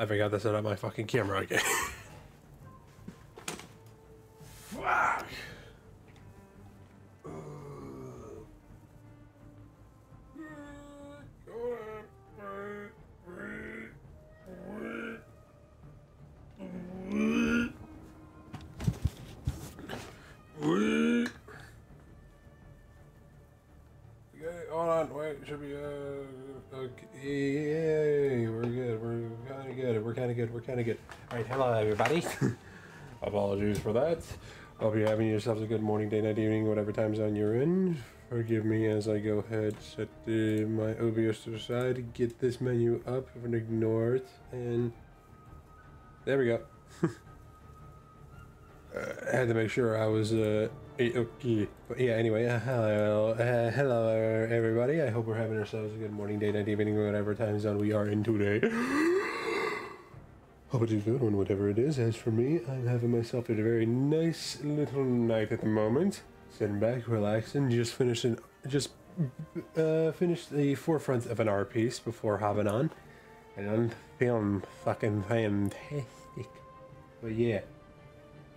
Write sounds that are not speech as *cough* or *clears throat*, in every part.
I forgot to set up my fucking camera again. *laughs* Fuck. *laughs* Okay, hold on, wait, should be, uh, we're we're kinda good. Alright, hello everybody. *laughs* Apologies for that. Hope you're having yourselves a good morning, day, night, evening, whatever time zone you're in. Forgive me as I go ahead, set the, my OBS to the side, get this menu up, and ignore it, and there we go. *laughs* uh, I had to make sure I was uh, eh, okay. But yeah, anyway, uh, hello, uh, hello everybody. I hope we're having ourselves a good morning, day, night, evening, whatever time zone we are in today. *gasps* *laughs* Hope it's a good one, whatever it is. As for me, I'm having myself a very nice little night at the moment. Sitting back, relaxing, just finishing, just uh, finished the forefront of an art piece before hopping on, and I'm feeling fucking fantastic. But yeah,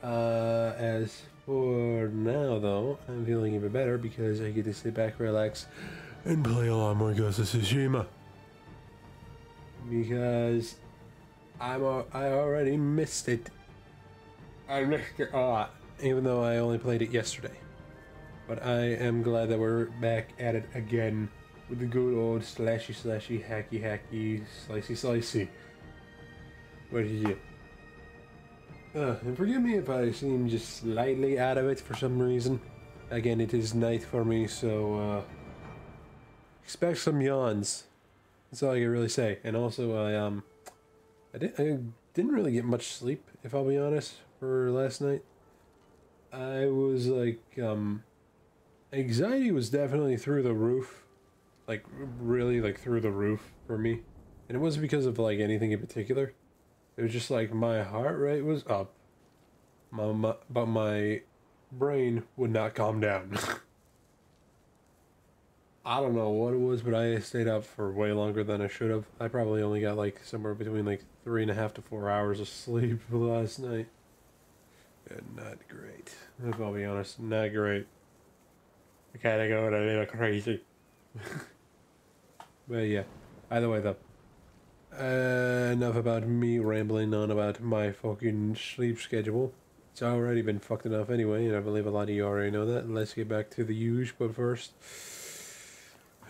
uh, as for now though, I'm feeling even better because I get to sit back, relax, and play a lot more Ghost of Tsushima. Because I'm a, I already missed it. I missed it a lot, even though I only played it yesterday. But I am glad that we're back at it again with the good old slashy slashy hacky hacky slicey slicey. What is it? Uh, and forgive me if I seem just slightly out of it for some reason. Again, it is night for me, so uh, expect some yawns. That's all I can really say. And also, I um, I, did, I didn't really get much sleep, if I'll be honest, for last night. I was like, um, anxiety was definitely through the roof, like really like through the roof for me, and it wasn't because of like anything in particular. It was just like my heart rate was up, my, my but my brain would not calm down. *laughs* I don't know what it was, but I stayed up for way longer than I should have. I probably only got like somewhere between like three and a half to four hours of sleep *laughs* last night. And not great. If I'll be honest, not great. I kinda going a little crazy. *laughs* but yeah, either way though. Uh, enough about me rambling on about my fucking sleep schedule. It's already been fucked enough anyway, and I believe a lot of you already know that. Let's get back to the huge, but first,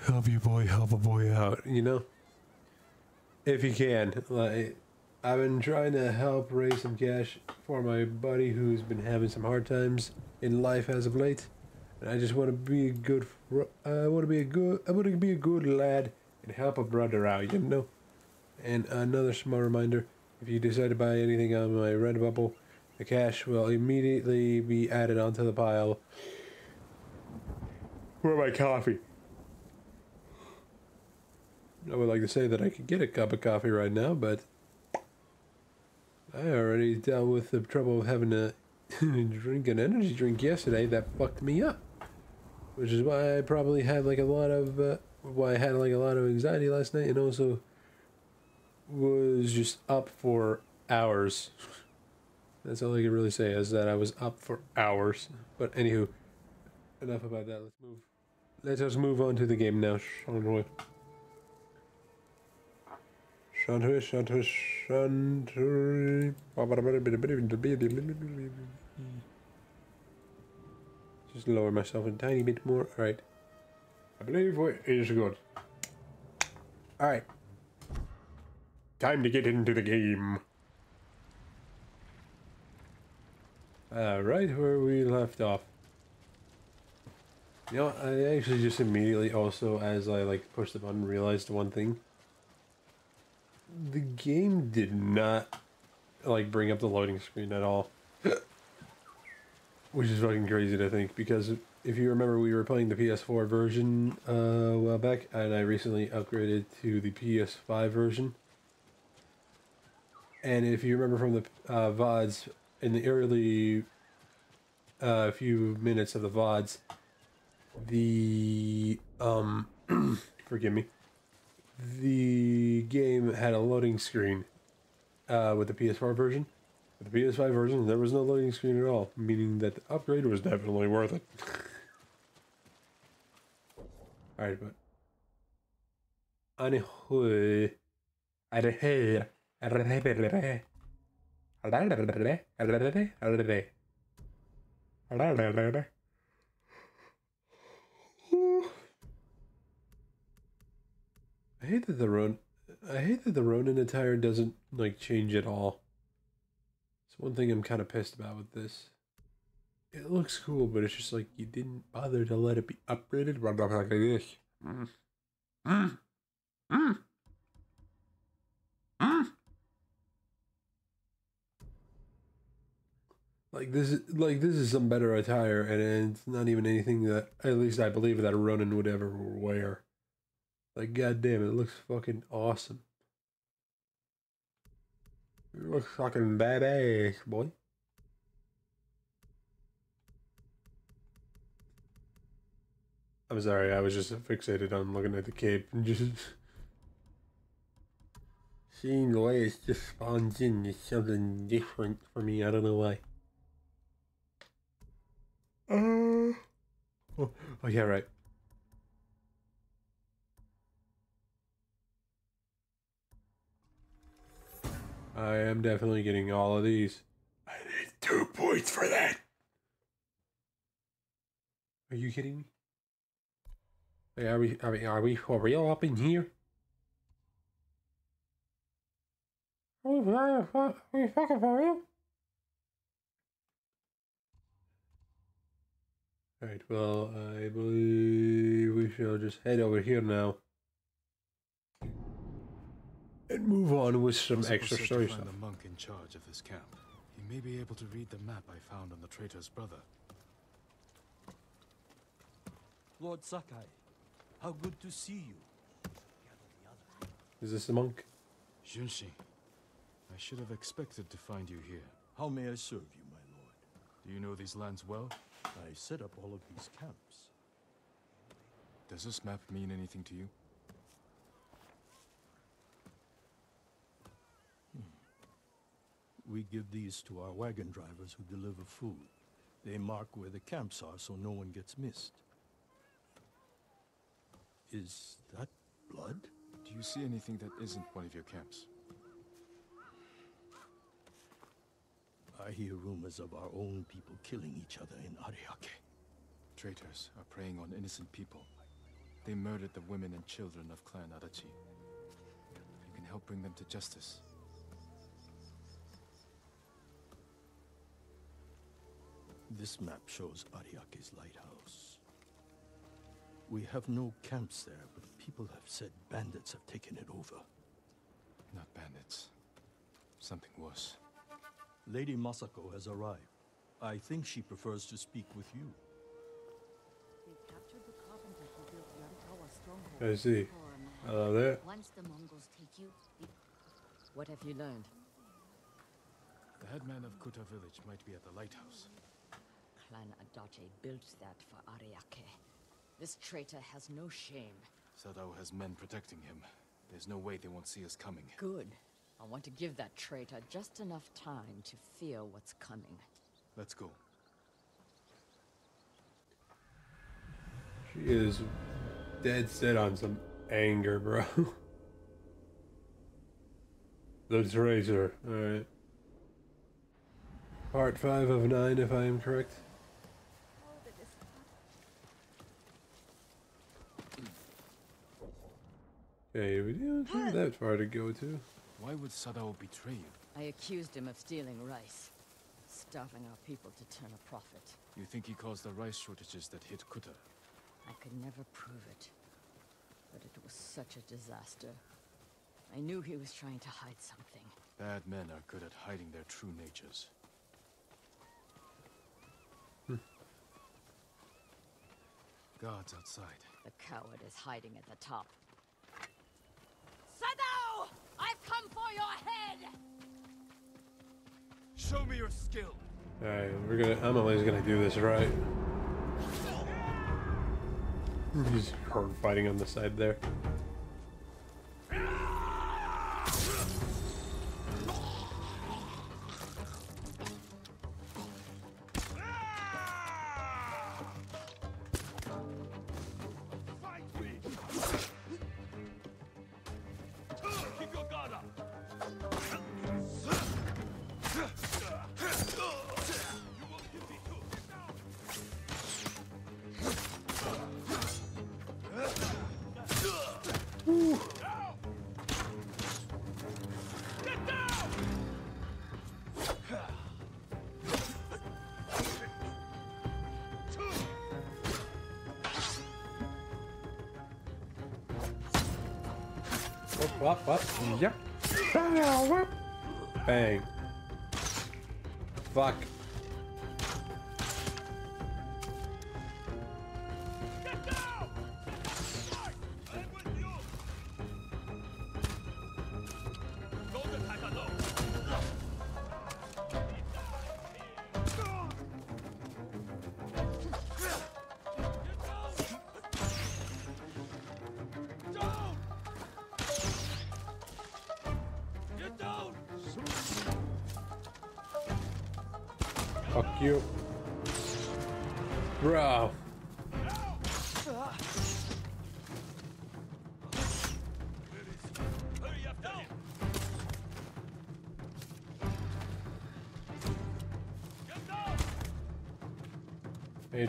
help your boy help a boy out, you know? If you can. Like, I've been trying to help raise some cash for my buddy who's been having some hard times in life as of late. And I just want to be a good, I want to be a good, I want to be a good lad and help a brother out, you know? And another small reminder, if you decide to buy anything on my Redbubble, the cash will immediately be added onto the pile for my coffee. I would like to say that I could get a cup of coffee right now, but I already dealt with the trouble of having to *laughs* drink an energy drink yesterday that fucked me up. Which is why I probably had like a lot of, uh, why I had like a lot of anxiety last night and also was just up for hours. That's all I can really say is that I was up for hours. But anywho, enough about that. Let's move. Let us move on to the game now, shall we? Shantry, shantry, shantry. Just lower myself a tiny bit more. Alright. I believe it is good. Alright. Time to get into the game. Uh, right where we left off. You know, I actually just immediately also, as I like pushed the button, realized one thing. The game did not like bring up the loading screen at all. Which is fucking crazy to think because if you remember we were playing the PS4 version uh, a while back and I recently upgraded to the PS5 version. And if you remember from the uh, VODs, in the early uh, few minutes of the VODs, the, um, *clears throat* forgive me, the game had a loading screen uh, with the PS4 version. With the PS5 version, there was no loading screen at all, meaning that the upgrade was definitely worth it. *laughs* Alright, but *laughs* anyway, anyway, I hate that the Ron I hate that the Ronin attire doesn't like change at all. It's one thing I'm kind of pissed about with this. It looks cool, but it's just like you didn't bother to let it be upgraded. Like this. Mm. Mm. Mm. Like this is like this is some better attire, and it's not even anything that at least I believe that a Ronin would ever wear. Like goddamn, it looks fucking awesome. It looks fucking badass, boy. I'm sorry, I was just fixated on looking at the cape and just *laughs* seeing the way it just spawns in is something different for me. I don't know why. Uh, oh, oh yeah, right. I am definitely getting all of these. I need two points for that. Are you kidding me? Are we, are we, are we for real up in here? Are we fucking for real? Alright, well, I believe we shall just head over here now and move on with some extra story stuff. the monk in charge of this camp. He may be able to read the map I found on the traitor's brother. Lord Sakai, how good to see you. Is this the monk? Junshi, I should have expected to find you here. How may I serve you, my lord? Do you know these lands well? I set up all of these camps. Does this map mean anything to you? We give these to our wagon drivers who deliver food. They mark where the camps are so no one gets missed. Is that blood? Do you see anything that isn't one of your camps? I hear rumors of our own people killing each other in Ariake. Traitors are preying on innocent people. They murdered the women and children of Clan Adachi. You can help bring them to justice. This map shows Ariake's lighthouse. We have no camps there, but people have said bandits have taken it over. Not bandits. Something worse. Lady Masako has arrived. I think she prefers to speak with you. I see. Hello there. Once the Mongols take you, what have you learned? The headman of Kuta village might be at the lighthouse. Clan Adachi built that for Ariake. This traitor has no shame. Sadao has men protecting him. There's no way they won't see us coming. Good. I want to give that traitor just enough time to fear what's coming. Let's go. She is dead set on some anger, bro. *laughs* the Tracer. Alright. Part 5 of 9, if I am correct. Okay, we don't have that far to go to. Why would Sadao betray you? I accused him of stealing rice, starving our people to turn a profit. You think he caused the rice shortages that hit Kuta? I could never prove it, but it was such a disaster. I knew he was trying to hide something. Bad men are good at hiding their true natures. Hmm. Guards outside. The coward is hiding at the top. Sadao! I've come for your head! Show me your skill! Alright, we're gonna Emily's gonna do this right. He's her fighting on the side there.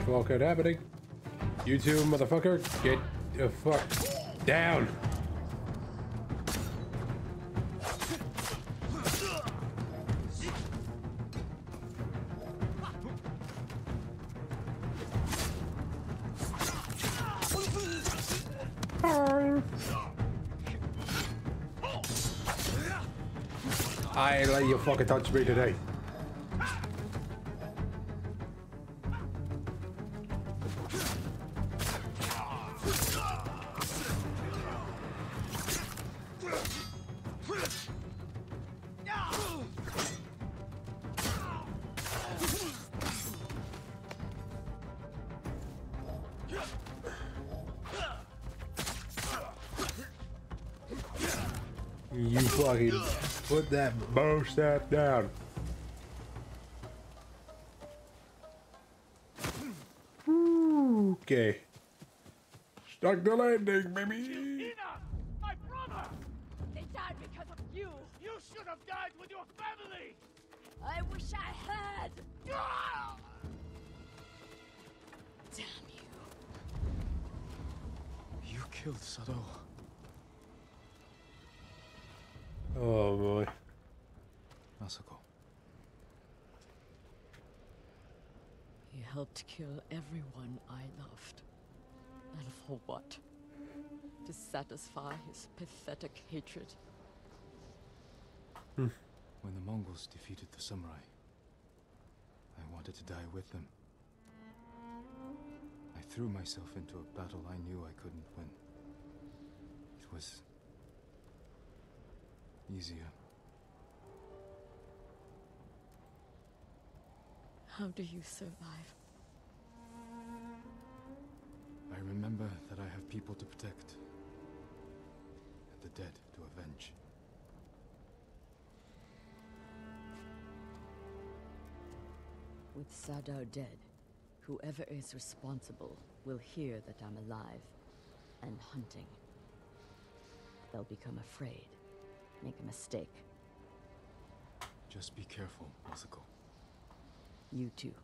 Page walkout happening. You two, motherfucker, get the fuck down. I let you fucking touch me today. Fucking put that bow staff down. Okay. Stuck the landing, baby. Enough! My brother! They died because of you. You should have died with your family! I wish I had. Ah! Damn you. You killed Sadao. Oh boy. Masako. He helped kill everyone I loved. And for what? To satisfy his pathetic hatred. Hmm. When the Mongols defeated the samurai, I wanted to die with them. I threw myself into a battle I knew I couldn't win. It was easier. How do you survive? I remember that I have people to protect, and the dead to avenge. With Sadao dead, whoever is responsible will hear that I'm alive and hunting. They'll become afraid, make a mistake. Just be careful, Masako. You too.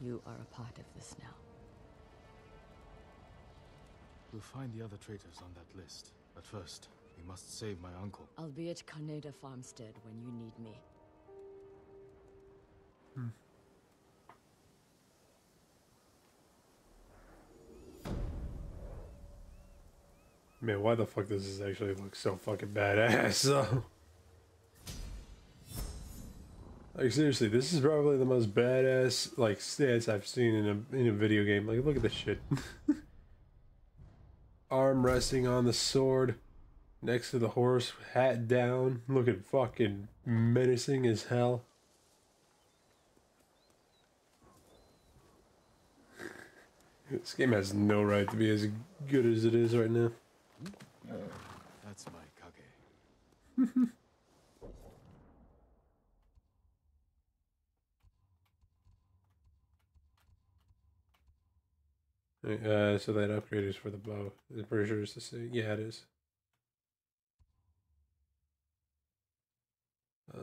You are a part of this now. We'll find the other traitors on that list. But first, we must save my uncle. I'll be at Kaneda Farmstead when you need me. Hmm. Man, why the fuck does this actually look so fucking badass *laughs* though? Like seriously, this is probably the most badass like stance I've seen in a in a video game. Like look at this shit. *laughs* Arm resting on the sword, next to the horse, hat down, looking fucking menacing as hell. *laughs* This game has no right to be as good as it is right now. That's my Kage. *laughs* Uh, so that upgrade is for the bow. The pretty sure it's the same. Yeah, it is. Uh,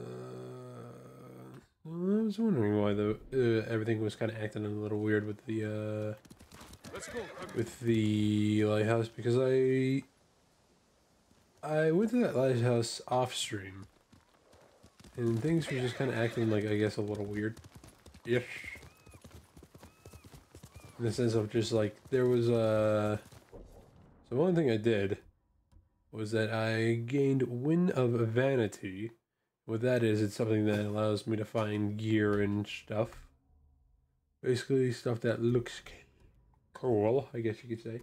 I was wondering why the uh, everything was kind of acting a little weird with the with the lighthouse because I I went to that lighthouse off stream and things were just kind of acting like I guess a little weird. Yes. In the sense of just like there was a so one thing I did was that I gained Win of Vanity. What that is, it's something that allows me to find gear and stuff. Basically, stuff that looks cool, I guess you could say.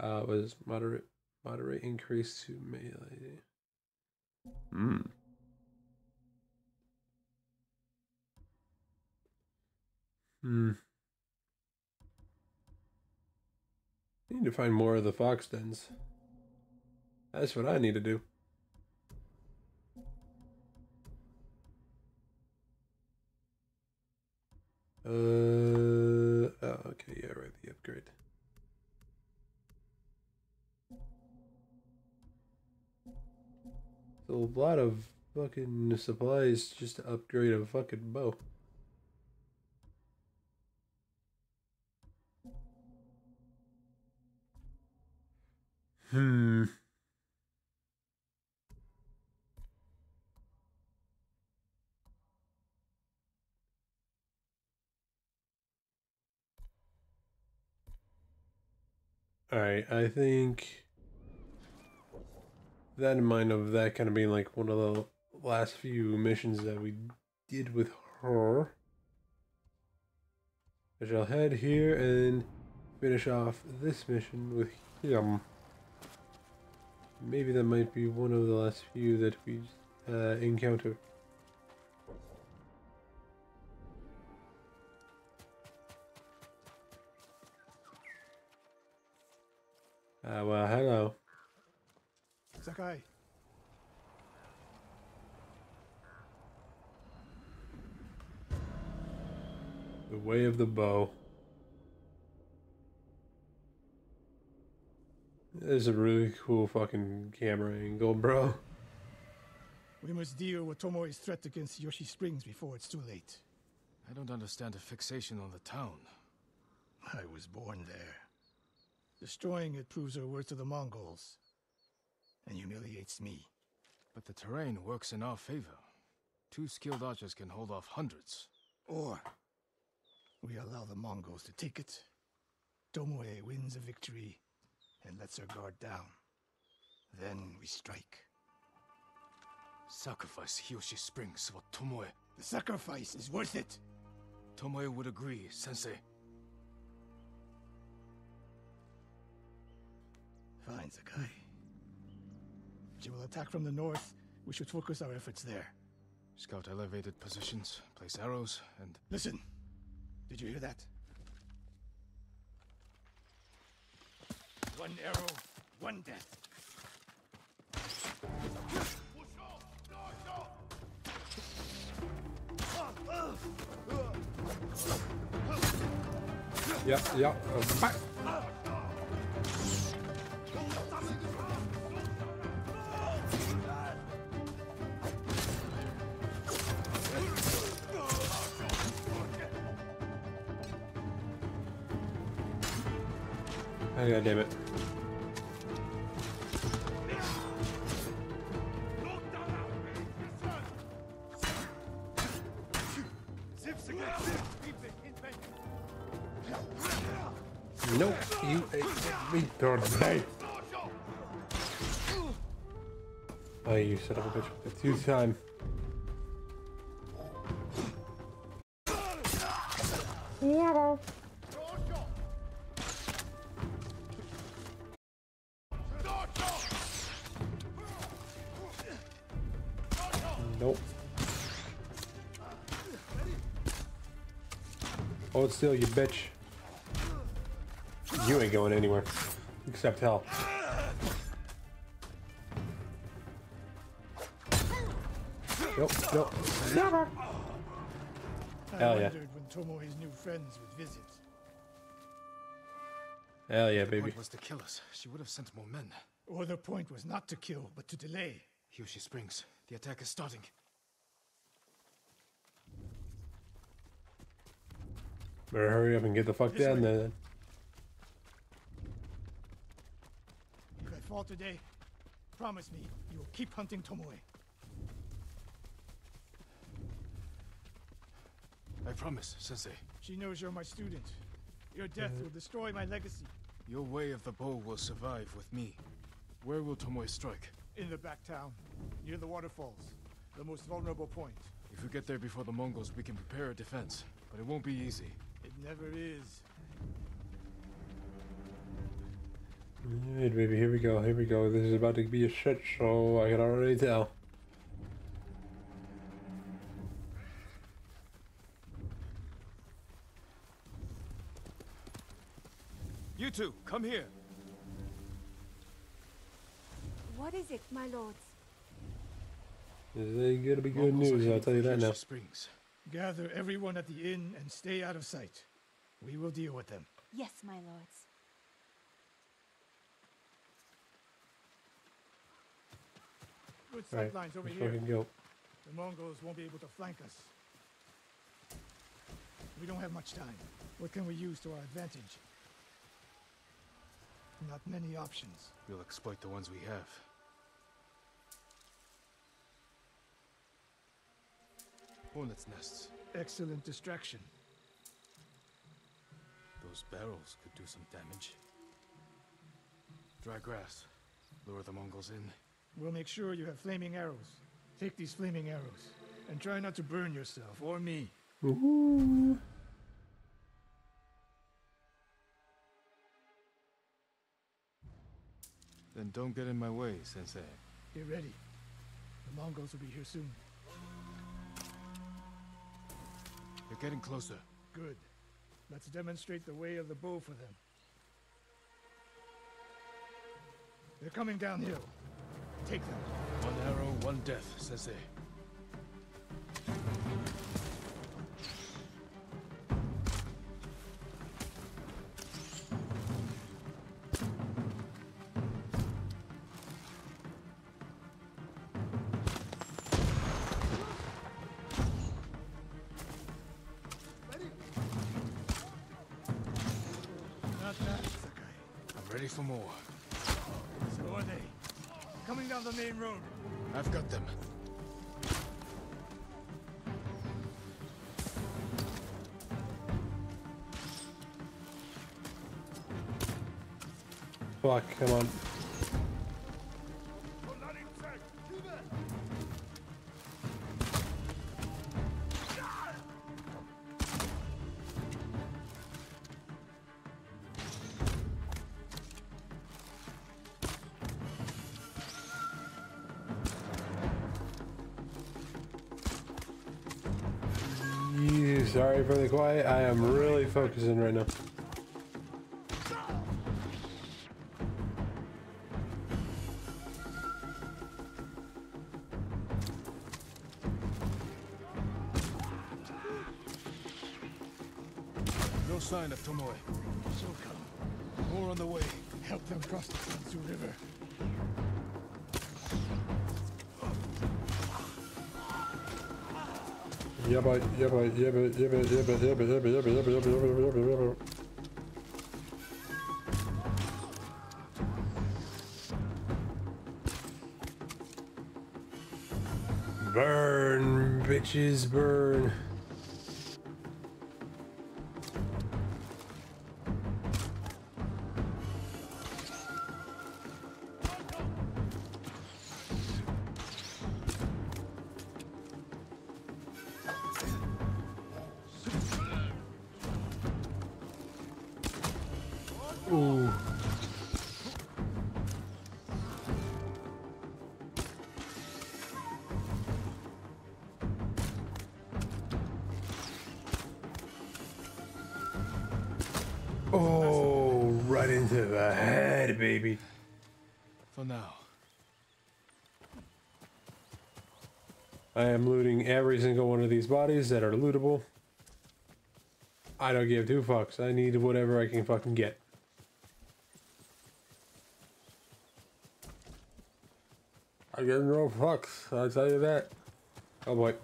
Uh, was moderate, moderate increase to melee. Hmm. Hmm. Need to find more of the fox dens. That's what I need to do. Uh, oh, okay, yeah, right, the upgrade. So a lot of fucking supplies just to upgrade a fucking bow. Hmm. Alright, I think that in mind of that kind of being like one of the last few missions that we did with her. I shall head here and finish off this mission with him. Maybe that might be one of the last few that we uh, encounter. Uh, well, hello. Sakai, The way of the bow. This is a really cool fucking camera angle, bro. we must deal with Tomoe's threat against Hiyoshi Springs before it's too late. I don't understand the fixation on the town. I was born there. Destroying it proves our worth to the Mongols. And humiliates me. But the terrain works in our favor. Two skilled archers can hold off hundreds. Or we allow the Mongols to take it. Tomoe wins a victory and lets her guard down. Then we strike. Sacrifice Hiyoshi Springs for Tomoe. The sacrifice is worth it. Tomoe would agree, Sensei. Fine, Sakai. She will attack from the north. We should focus our efforts there. Scout elevated positions, place arrows, and Listen. Did you hear that? One arrow, one death. Yeah, yeah. Uh, back. Oh, God damn it. Nope, you ate me today. Oh, you son of a bitch. It's you time. Nope. Hold still, you bitch. You ain't going anywhere. Except hell. Nope, nope. Never. I Hell yeah. wondered when Tomoe's new friends would visit. Hell yeah, the baby. point was to kill us. She would have sent more men. Or the point was not to kill, but to delay. Hiyoshi Springs. The attack is starting. Better hurry up and get the fuck This down way. there. then. If I fall today, promise me you will keep hunting Tomoe. I promise, Sensei. She knows you're my student. Your death will destroy my legacy. Your way of the bow will survive with me. Where will Tomoe strike? In the back town, near the waterfalls, the most vulnerable point. If we get there before the Mongols, we can prepare a defense. But it won't be easy. It never is. Alright, baby, here we go, here we go. This is about to be a shit show, I can already tell. You two, come here. What is it, my lords? This ain't gonna be good Mongols news, I'll tell you that now. Hiyoshi Springs. Gather everyone at the inn and stay out of sight. We will deal with them. Yes, my lords. Good Right, sight lines over let's here. fucking go. The Mongols won't be able to flank us. We don't have much time. What can we use to our advantage? Not many options. We'll exploit the ones we have. Hornets' nests. Excellent distraction. Those barrels could do some damage. Dry grass. Lure the Mongols in. We'll make sure you have flaming arrows. Take these flaming arrows, and try not to burn yourself or me. Then don't get in my way, Sensei. Get ready. The Mongols will be here soon. You're getting closer. Good. Let's demonstrate the way of the bow for them. They're coming downhill. Take them. One arrow, one death, says Not the main road. I've got them. Fuck, come on. Focusing right now. No sign of Tomoe. So come. More on the way. Help them cross the Sansu River. But yeah, but yeah, but yeah, but yeah, but yeah, but yeah, but Burn, bitches, burn. Bodies that are lootable. I don't give two fucks. I need whatever I can fucking get. I give no fucks, I'll tell you that. Oh boy.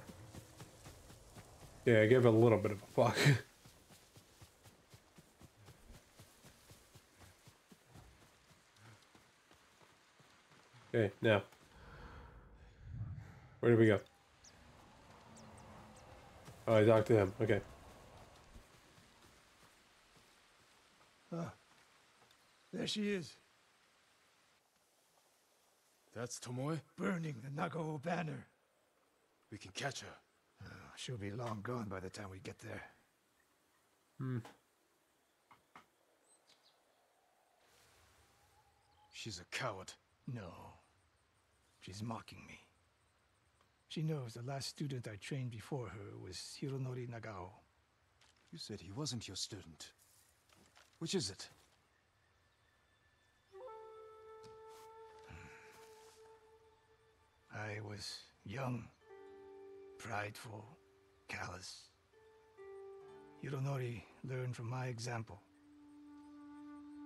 Yeah, I give a little bit of a fuck. *laughs* okay, now. Where do we go? I talked to him. Okay. There she is, That's Tomoe? burning the Nagao banner. We can catch her. Oh, she'll be long gone by the time we get there. Hmm. She's a coward. No. She's mocking me. She knows the last student I trained before her was Hironori Nagao. You said he wasn't your student. Which is it? Hmm. I was young, prideful, callous. Hironori learned from my example.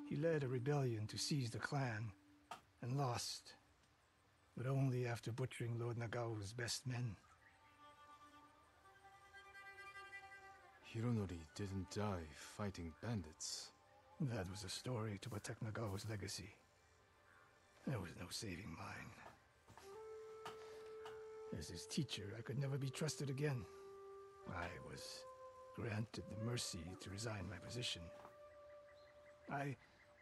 He led a rebellion to seize the clan and lost, but only after butchering Lord Nagao's best men. Hironori didn't die fighting bandits. That was a story to protect Nagao's legacy. There was no saving mine. As his teacher, I could never be trusted again. I was granted the mercy to resign my position. I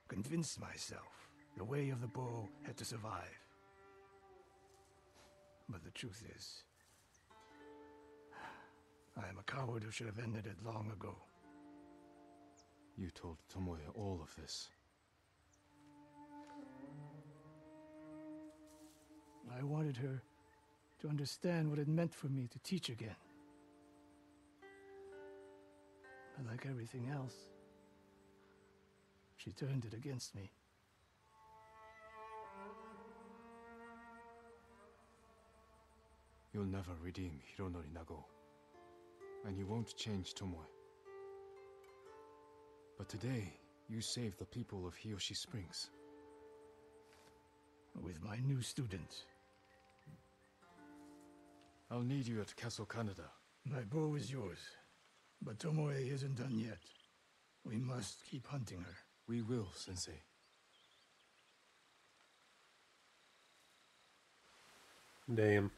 convinced myself the way of the bow had to survive. But the truth is, I am a coward who should have ended it long ago. You told Tomoe all of this. I wanted her to understand what it meant for me to teach again. But like everything else, she turned it against me. You'll never redeem Hironori Nagao. And you won't change Tomoe. But today, you saved the people of Hiyoshi Springs. With my new student, I'll need you at Castle Kaneda. my bow is yours. But Tomoe isn't done yet. We must keep hunting her. We will, Sensei. Damn.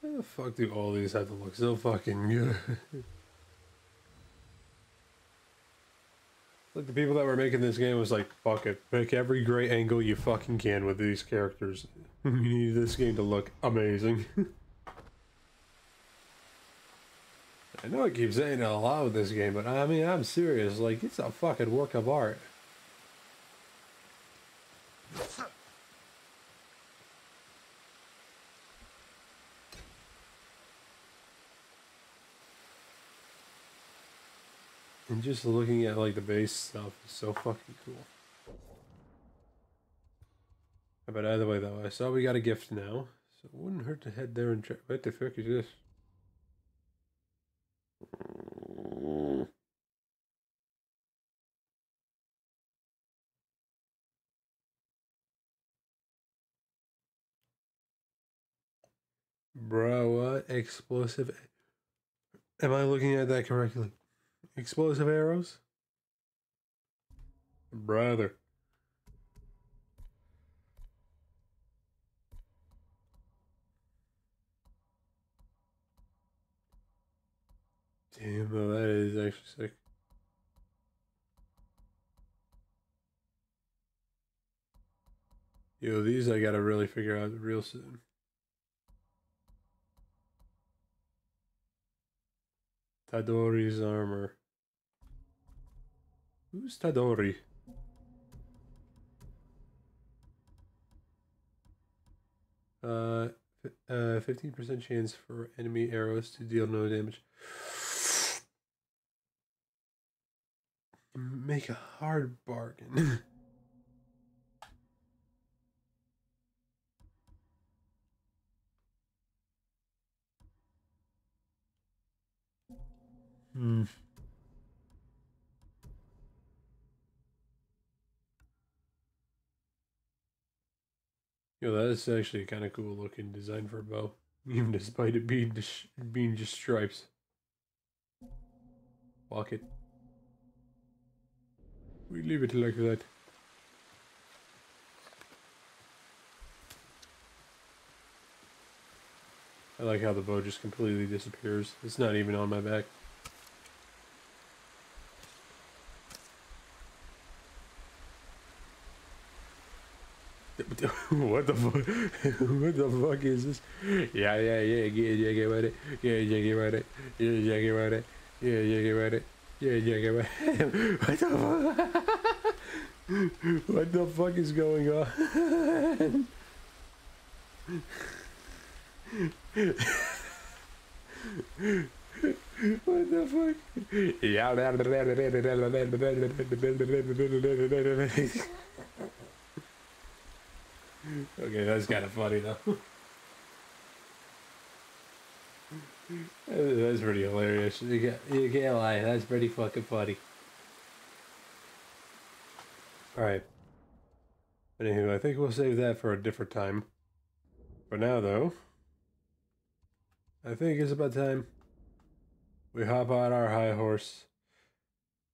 Why the fuck do all these have to look so fucking good? like the people that were making this game was like, fuck it, make every great angle you fucking can with these characters. *laughs* you need this game to look amazing. *laughs* I know I keep saying it a lot with this game, but I mean, I'm serious. Like, it's a fucking work of art. Just looking at like the base stuff is so fucking cool. But either way though, I saw we got a gift now, so it wouldn't hurt to head there and check. What the fuck is this? Bro, what explosive? Am I looking at that correctly? Explosive arrows? Brother. Damn, well, that is actually sick. Yo, these I gotta really figure out real soon. Tadori's armor. Who's Tadori? Uh, uh, 15% chance for enemy arrows to deal no damage. *sighs* Make a hard bargain. *laughs* Hmm. Yo, that is actually kind of cool looking design for a bow, *laughs* even despite it being just, being just stripes. Walk it. We leave it like that. I like how the bow just completely disappears. It's not even on my back. the, what the fuck? *laughs* what the fuck is this? Yeah, yeah, yeah. yeah, yeah, Get with it. Get jiggy with it. Get jiggy with it. Get jiggy with it. Get jiggy with it. what the fuck? *laughs* what the fuck is going on? *laughs* what the fuck? Yeah. Okay, that's kind of funny though. that's pretty hilarious. You can't, you can't lie. That's pretty fucking funny. Alright. Anywho, I think we'll save that for a different time. For now, though, I think it's about time we hop on our high horse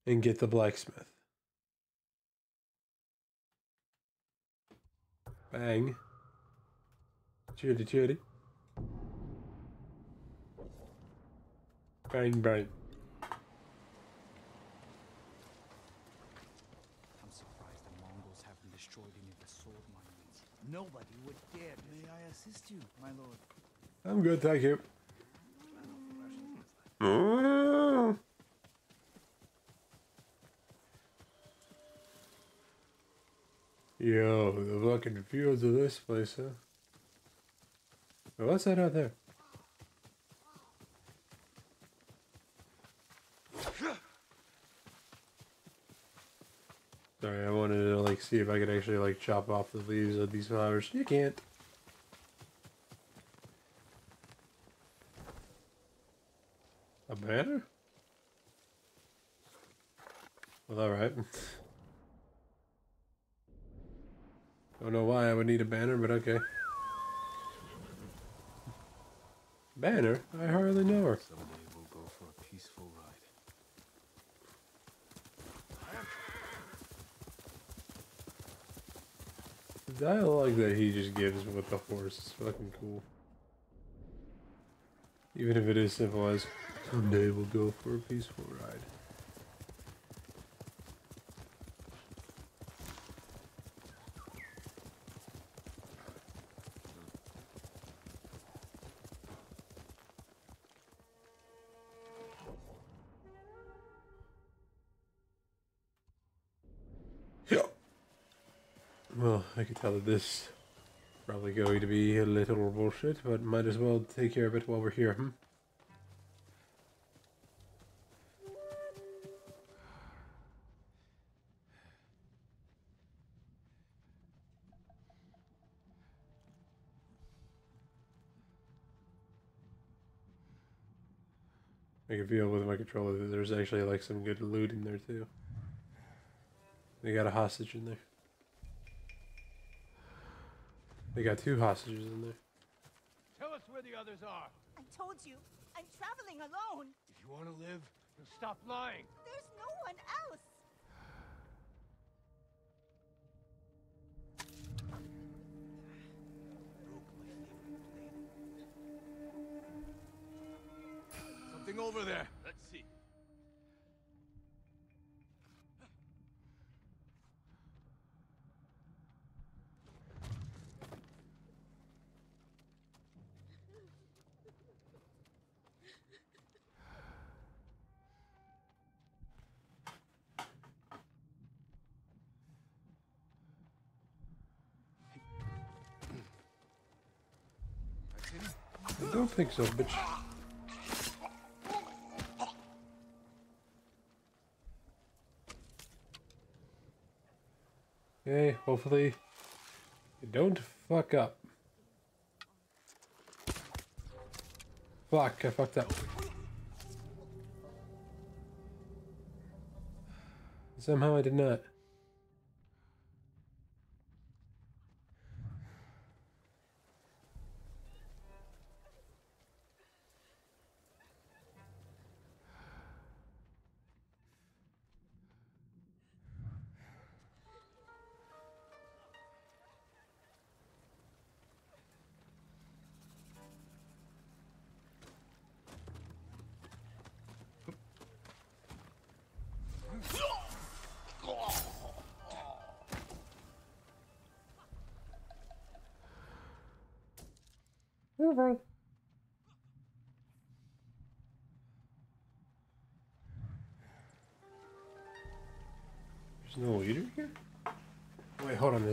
and get the blacksmith. Bang. Chitty chitty. Bang bang. I'm surprised the Mongols haven't destroyed any of the sword monuments. Nobody would dare. May I assist you, my lord? I'm good, thank you. Mm. Yo, the fucking fields of this place, huh? What's that out there? Sorry, I wanted to like see if I could actually like chop off the leaves of these flowers. You can't. A banner? Well, alright. *laughs* Don't know why I would need a banner, but okay. Banner? I hardly know her. Someday we'll go for a peaceful ride. The dialogue that he just gives with the horse is fucking cool. Even if it is simple as, someday we'll go for a peaceful ride. Well, I could tell that this probably going to be a little bullshit, but might as well take care of it while we're here, hmm? I can feel with my controller that there's actually like some good loot in there too. They got a hostage in there. They got two hostages in there. Tell us where the others are. I told you, I'm traveling alone. If you want to live, then stop lying. There's no one else. Something over there. Don't think so, bitch. Okay, hopefully you don't fuck up. Fuck, I fucked up. Somehow I did not.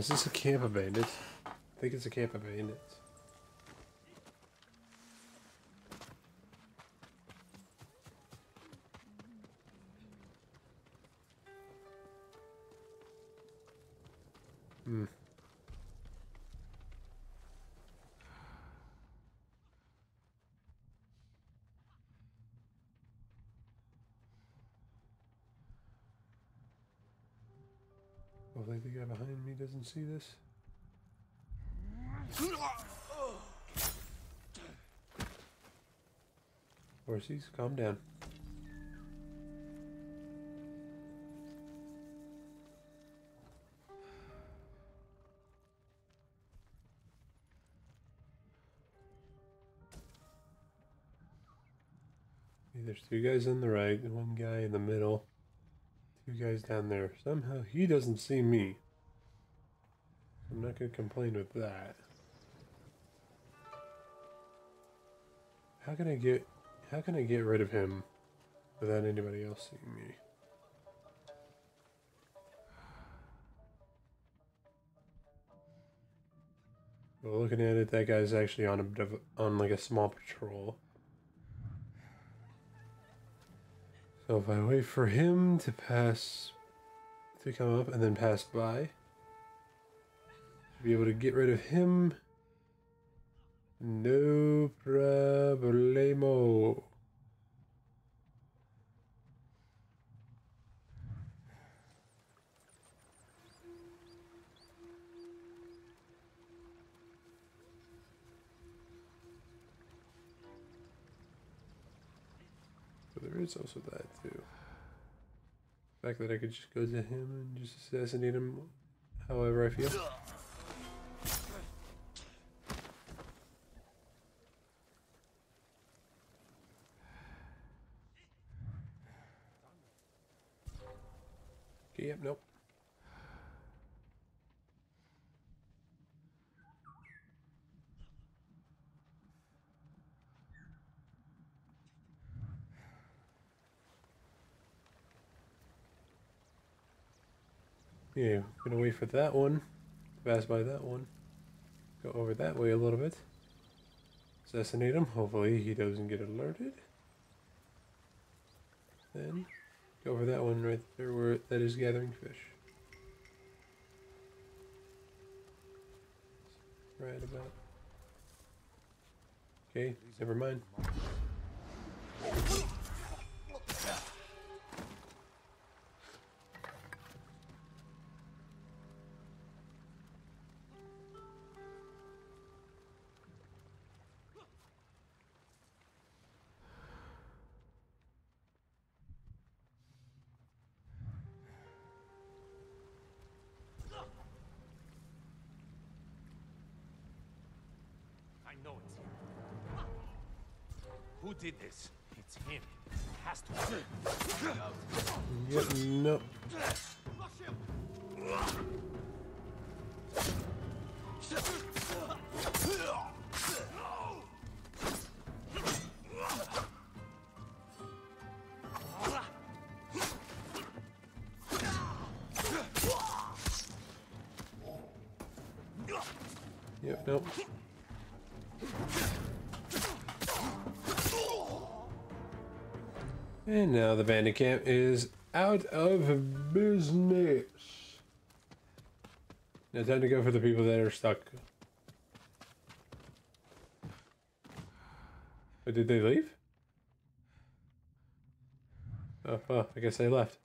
Is this a camp of bandits? I think it's a camp of bandits. Doesn't see this. Calm down. There's two guys on the right one guy in the middle. Two guys down there. Somehow he doesn't see me. I'm not going to complain with that. How can I get how can I get rid of him without anybody else seeing me? Well, looking at it, that guy's actually on a on like a small patrol. So if I wait for him to pass, to come up and then pass by, be able to get rid of him. No problemo. But there is also that too. The fact that I could just go to him and just assassinate him however I feel. Yep, nope. Yeah, gonna wait for that one. Pass by that one. Go over that way a little bit. Assassinate him. Hopefully he doesn't get alerted. Then go over that one right there where that is gathering fish. Right about. Okay, never mind. And now the bandit camp is out of business. Now time to go for the people that are stuck. But did they leave? Oh, well, I guess they left.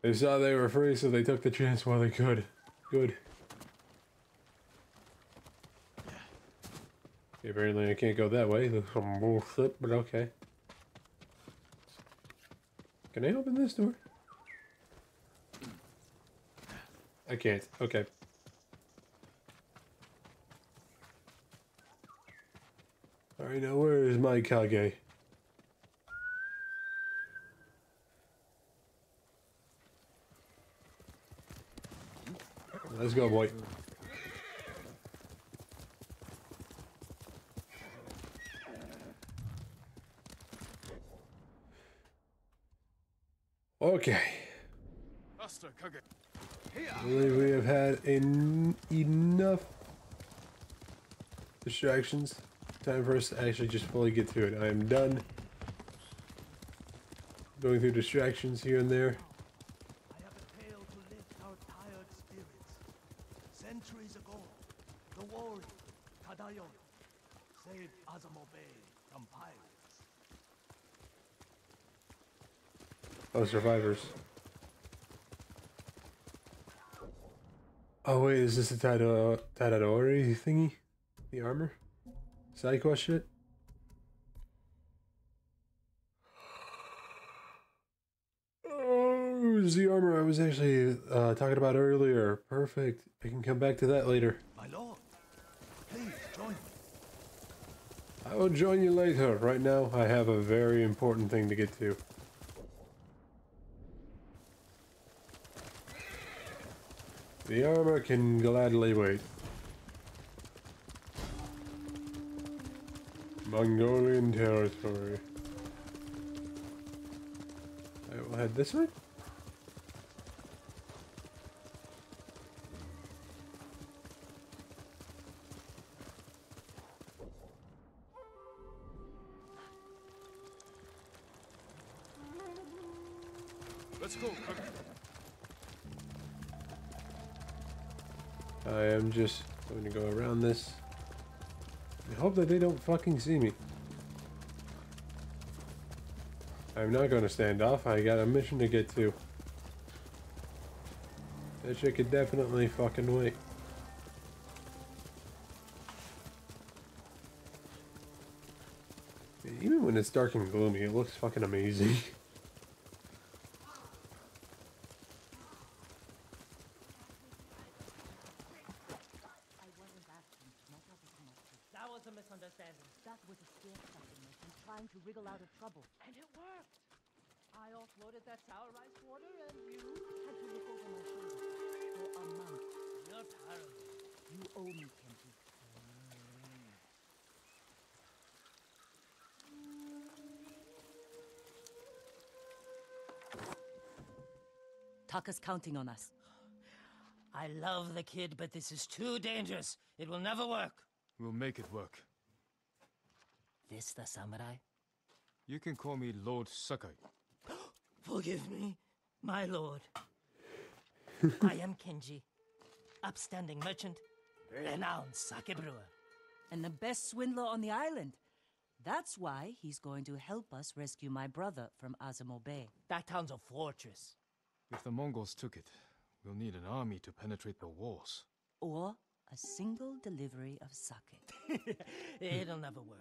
They saw they were free, so they took the chance while they could. Good. Apparently I can't go that way. There's some bullshit, but okay. Can I open this door? I can't. Okay. Alright, now where is my Kage? Let's go, boy. Okay. I believe we have had en- enough distractions. Time for us to actually just fully get through it. I am done going through distractions here and there. I have a tale to lift our tired spirits. Centuries ago, the warrior, Tadayori, saved Azamo Bay from pirates. Oh, survivors. Oh wait, is this the Tado Tadadori thingy? The armor? Side quest shit? Oh, it was the armor I was actually uh, talking about earlier. Perfect. I can come back to that later. My lord, please join me. I will join you later. Right now, I have a very important thing to get to. The armor can gladly wait. Mongolian territory. I will head this way. Just going to go around this. I hope that they don't fucking see me. I'm not going to stand off. I got a mission to get to. That shit could definitely fucking wait. Even when it's dark and gloomy, it looks fucking amazing. *laughs* Taka's counting on us. I love the kid, but this is too dangerous. It will never work. We'll make it work. This the samurai? You can call me Lord Sakai. *gasps* Forgive me, my lord. *laughs* I am Kenji, upstanding merchant, renowned sake brewer. And the best swindler on the island. That's why he's going to help us rescue my brother from Azamo Bay. That town's a fortress. If the Mongols took it, we'll need an army to penetrate the walls. Or a single delivery of sake. *laughs* It'll never work.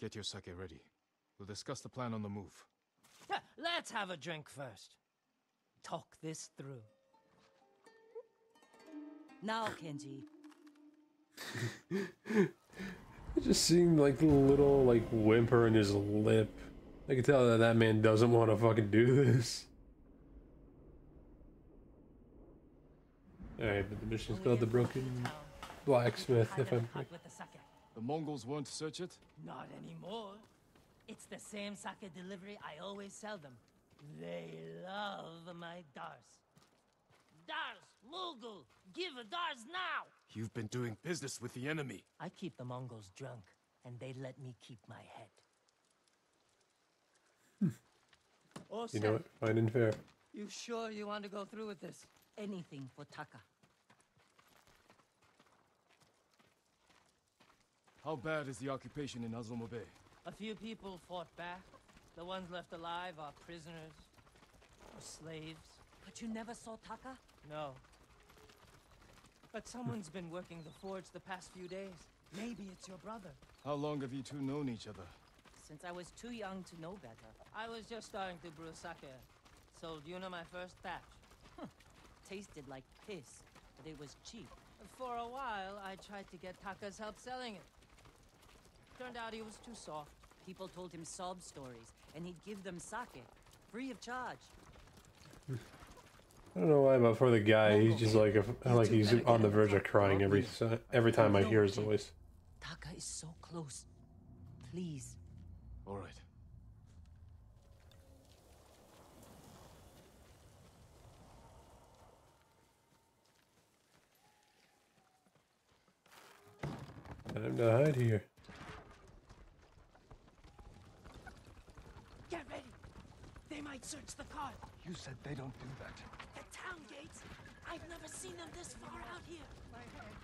Get your sake ready. We'll discuss the plan on the move. Let's have a drink first. Talk this through. Now, Kenji. *laughs* It just seemed like the little like whimper in his lip. I can tell that that man doesn't want to fucking do this. Alright, but the mission's Only called the Broken town. Blacksmith, if I'm the hut with the sake. The Mongols won't search it? Not anymore. It's the same sake delivery I always sell them. They love my dars. Dars, Mogul, give a dars now! You've been doing business with the enemy. I keep the Mongols drunk, and they let me keep my head. oh, You know what? Fine and fair. You sure you want to go through with this? Anything for Taka. How bad is the occupation in Azamo Bay? A few people fought back. The ones left alive are prisoners or slaves. But you never saw Taka? No. But someone's *laughs* been working the forge the past few days. Maybe it's your brother. How long have you two known each other? Since I was too young to know better. I was just starting to brew sake. Sold Yuna my first batch. Tasted like piss, but it was cheap. For a while, I tried to get Taka's help selling it. Turned out he was too soft. People told him sob stories, and he'd give them sake, free of charge. I don't know why, but for the guy, he's just like a, like he's on the verge of crying every every time I hear his voice. Taka is so close. Please. All right. Time to hide here. Might search the car. You said they don't do that. The town gates. I've never seen them this far out here. My head.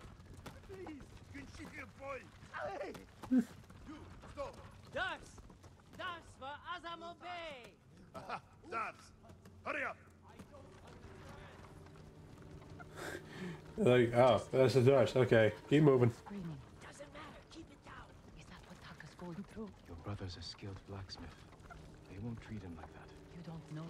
Please, you can shoot your boy. Hey! *laughs* You go! Dars! Dars for Azamo Bay! *laughs* Like, oh, that's the dust. Okay, keep moving. Screaming. Doesn't matter. Keep it down. Is that what Taka's going through? Your brother's a skilled blacksmith. They won't treat him like that. You don't know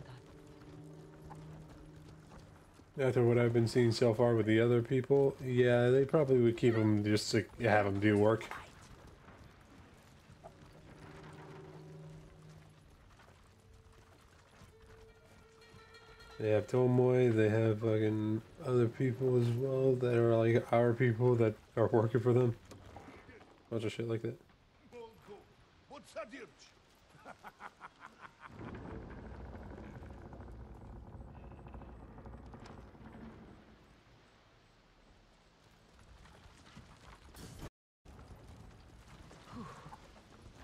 that. After what I've been seeing so far with the other people, yeah, they probably would keep them just to have them do work. They have Tomoe, they have fucking other people as well that are like our people that are working for them. Bunch of shit like that.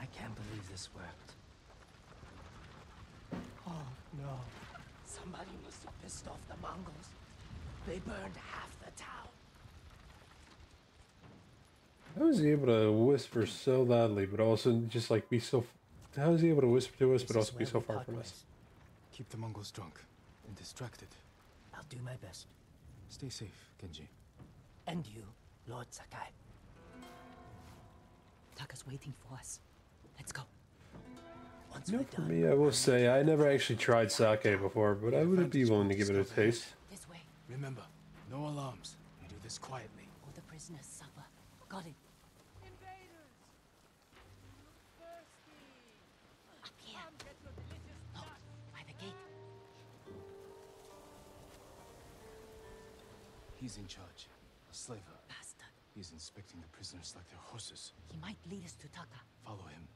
I can't believe this worked. Oh no. Somebody must have pissed off the Mongols. They burned half the town. How is he able to whisper so loudly, but also just like be so? How is he able to whisper to us, but This is also be so far from ways. us? Keep the Mongols drunk and distracted. I'll do my best. Stay safe, Kenji. And you, Lord Sakai. Taka's waiting for us. Let's go. Once You know, for done, me, I will say I never actually tried sake before, but I would be willing to give it a taste. This way. Remember, no alarms. We do this quietly. Or the prisoners suffer. Got it. Up here. No, by the gate. He's in charge. A slaver. Bastard. He's inspecting the prisoners like they're horses. He might lead us to Taka. Follow him.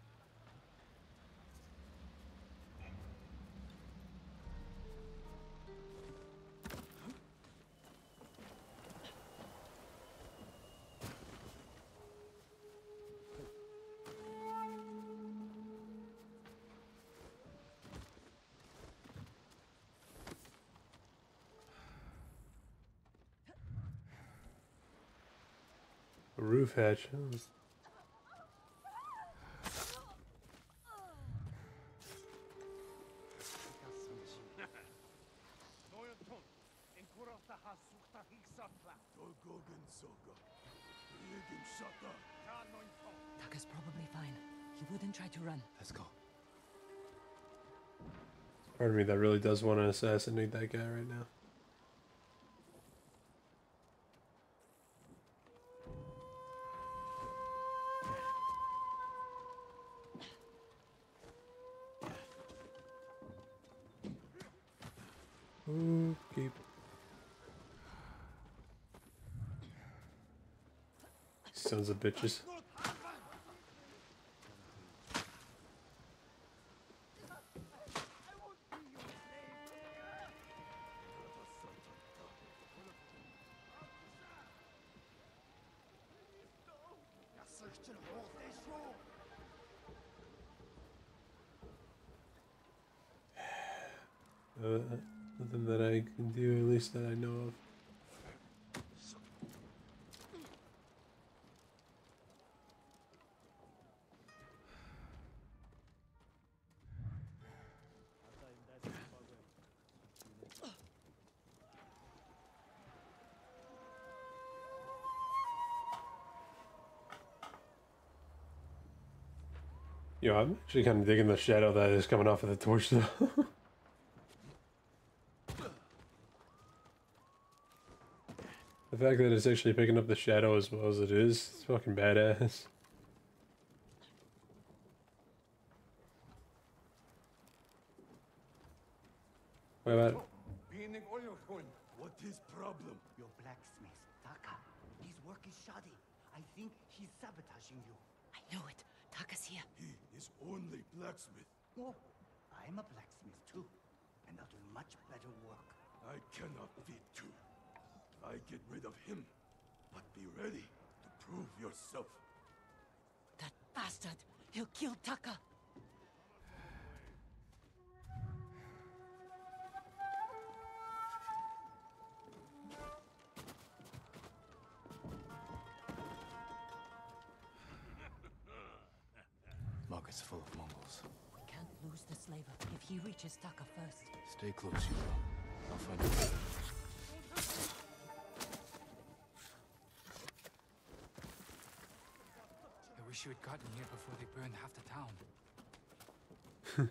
A roof hatch. Taka's probably fine. He wouldn't try to run. Let's go. Part of me that really does want to assassinate that guy right now. Bitches. *sighs* Nothing that I can do, at least that I know Yo, I'm actually kind of digging the shadow that is coming off of the torch, though. *laughs* the fact that it's actually picking up the shadow as well as it is, it's fucking badass. He reaches first. Stay close, Hugo. I'll find you. I wish you had gotten here before they burned half the town. *laughs*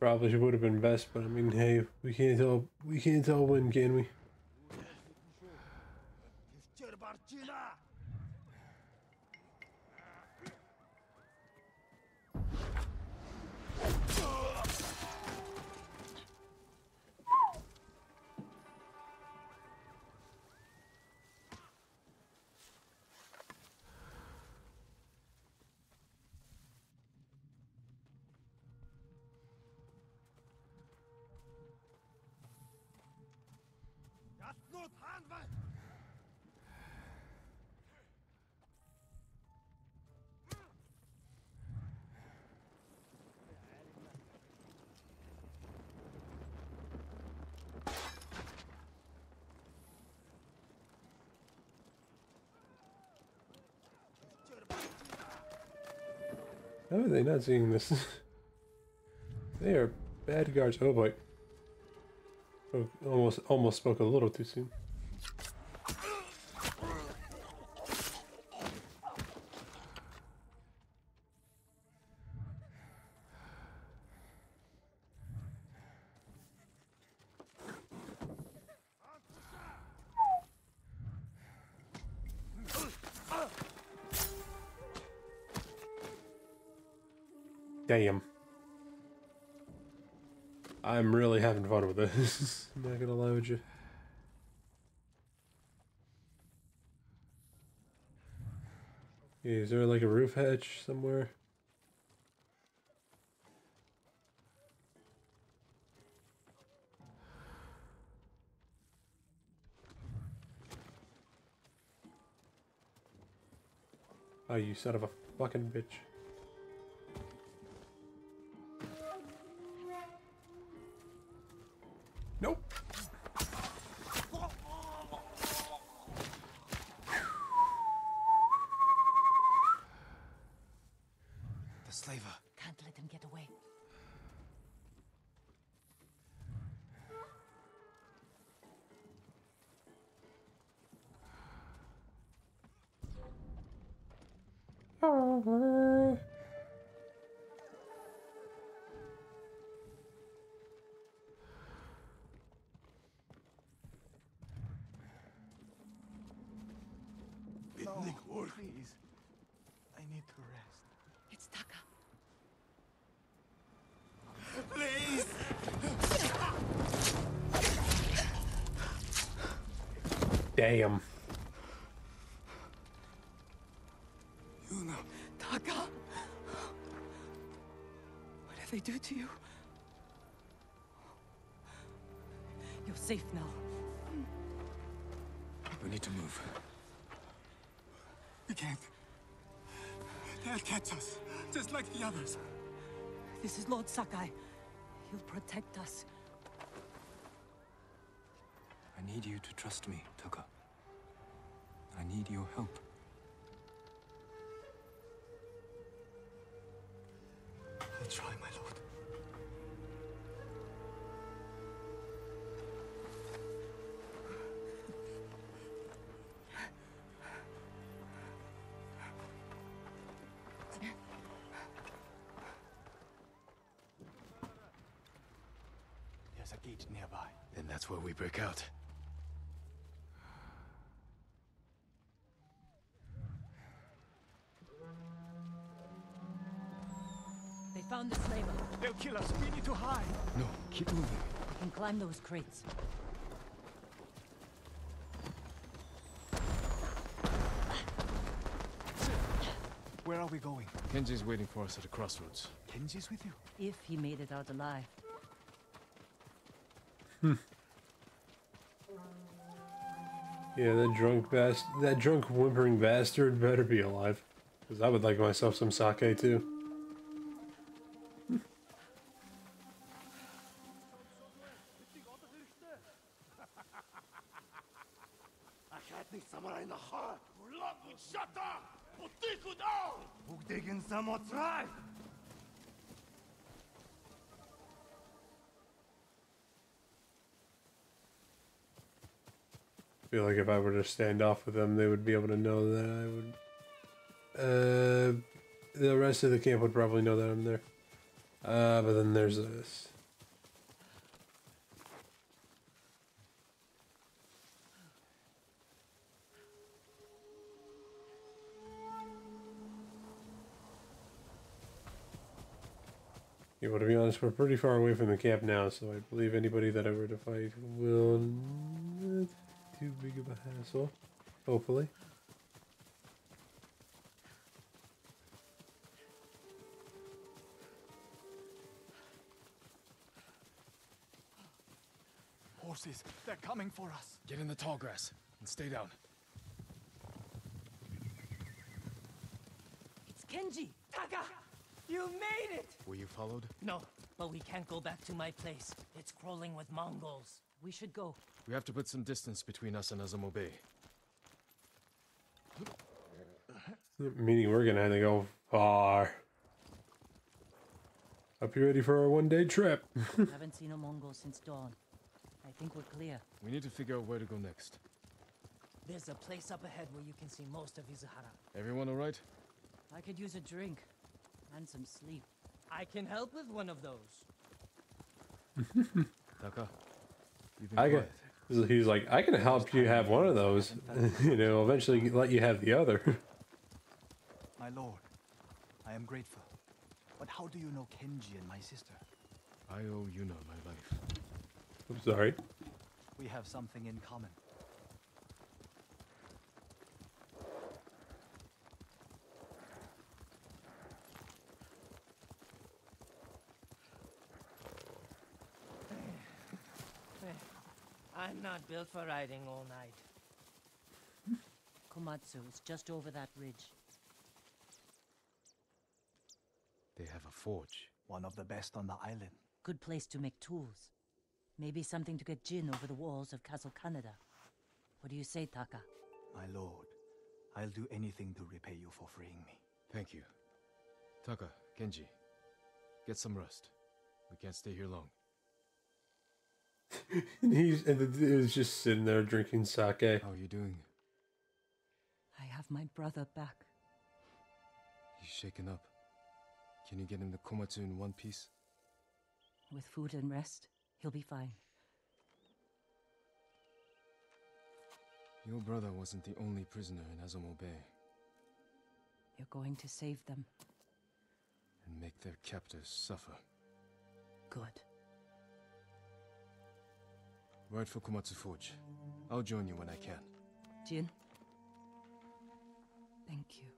Probably would have been best, but I mean, hey, we can't tell. We can't tell when, can we? How are they not seeing this? *laughs* they are bad guards. Oh boy. Oh, almost, almost spoke a little too soon. Damn. I'm really having fun with this. I'm *laughs* not gonna lie with you. Is there like a roof hatch somewhere? Oh, you son of a fucking bitch. Damn. Yuna. Taka! What did they do to you? You're safe now. We need to move. We can't. They'll catch us, just like the others. This is Lord Sakai. He'll protect us. I need you to trust me, Taka. I need your help. I'll try, my lord. There's a gate nearby. Then that's where we break out. Kill us. To hide. No, keep moving. We can climb those crates. Where are we going? Kenji's waiting for us at a crossroads. Kenji's with you? If he made it out alive. Hmm. Yeah, that drunk bast that drunk whimpering bastard better be alive. Because I would like myself some sake too. Feel like if I were to stand off with them, they would be able to know that I would. Uh, the rest of the camp would probably know that I'm there. Uh, but then there's this. Yeah, well, to be honest, we're pretty far away from the camp now, so I believe anybody that I were to fight will too big of a hassle. Hopefully. Horses, they're coming for us. Get in the tall grass and stay down. It's Kenji! Taka! You made it! Were you followed? No, but we can't go back to my place. It's crawling with Mongols. We should go. We have to put some distance between us and Azamo Bay. Meaning we're gonna have to go far. Up you ready for our one day trip. *laughs* Haven't seen a Mongol since dawn. I think we're clear. We need to figure out where to go next. There's a place up ahead where you can see most of Izuhara. Everyone alright? I could use a drink and some sleep. I can help with one of those. Taka, you've been I can, he's like, I can help you have one of those. *laughs* you know, eventually let you have the other. *laughs* My lord, I am grateful. But how do you know Kenji and my sister? I owe Yuna my life. I'm sorry. We have something in common. I'm not built for riding all night. Komatsu is just over that ridge. They have a forge. One of the best on the island. Good place to make tools. Maybe something to get Jin over the walls of Castle Kaneda. What do you say, Taka? My lord, I'll do anything to repay you for freeing me. Thank you. Taka, Kenji, get some rest. We can't stay here long. *laughs* and he's and the dude's just sitting there drinking sake. How are you doing? I have my brother back. He's shaken up. Can you get him to Komatsu in one piece? With food and rest, he'll be fine. Your brother wasn't the only prisoner in Azamo Bay, You're going to save them. and make their captors suffer. Good. Ride for Komatsu Forge. I'll join you when I can. Jin? Thank you.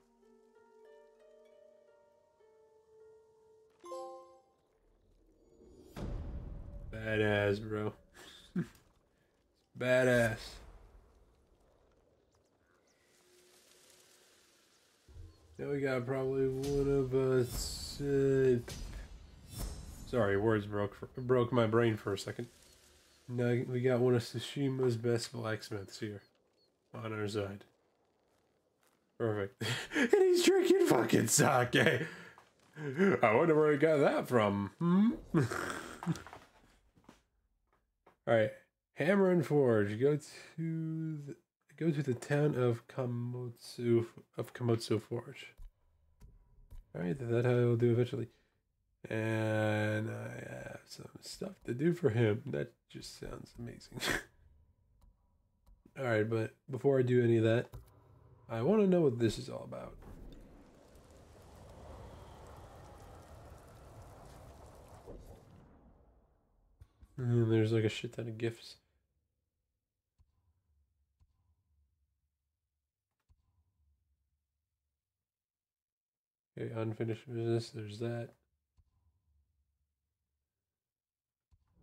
Badass, bro. *laughs* Badass. Now we got probably one of us. Uh... Sorry, words broke for, broke my brain for a second. Now we got one of Tsushima's best blacksmiths here on our side. Perfect. *laughs* and he's drinking fucking sake. I wonder where he got that from. Hmm? *laughs* All right, Hammer and Forge. Go to the, go to the town of Kamotsu of Kamotsu Forge. All right, that I will do eventually. And I have some stuff to do for him. That just sounds amazing. *laughs* all right, but before I do any of that, I want to know what this is all about. And there's like a shit ton of gifts. Okay, unfinished business, there's that.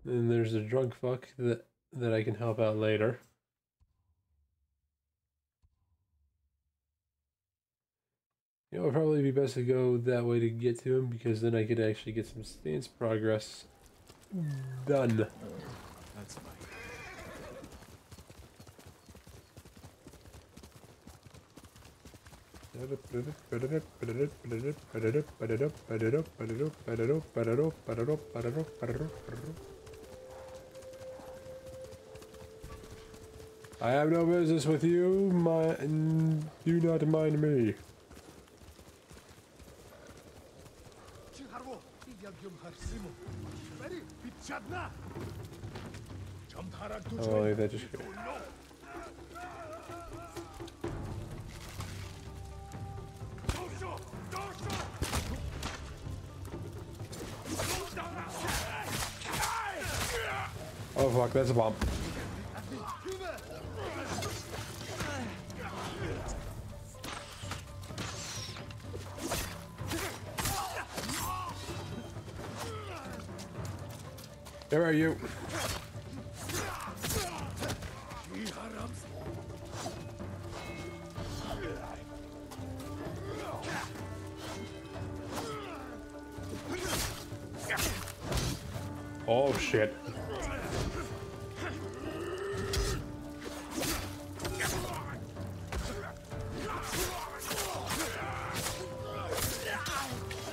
Then there's a drunk fuck that that I can help out later. You know, it'd probably be best to go that way to get to him because then I could actually get some stance progress done. That's fine. *laughs* I have no business with you, my do not mind me. Oh, leave that just go. Oh fuck, that's a bomb. Where are you? Oh shit.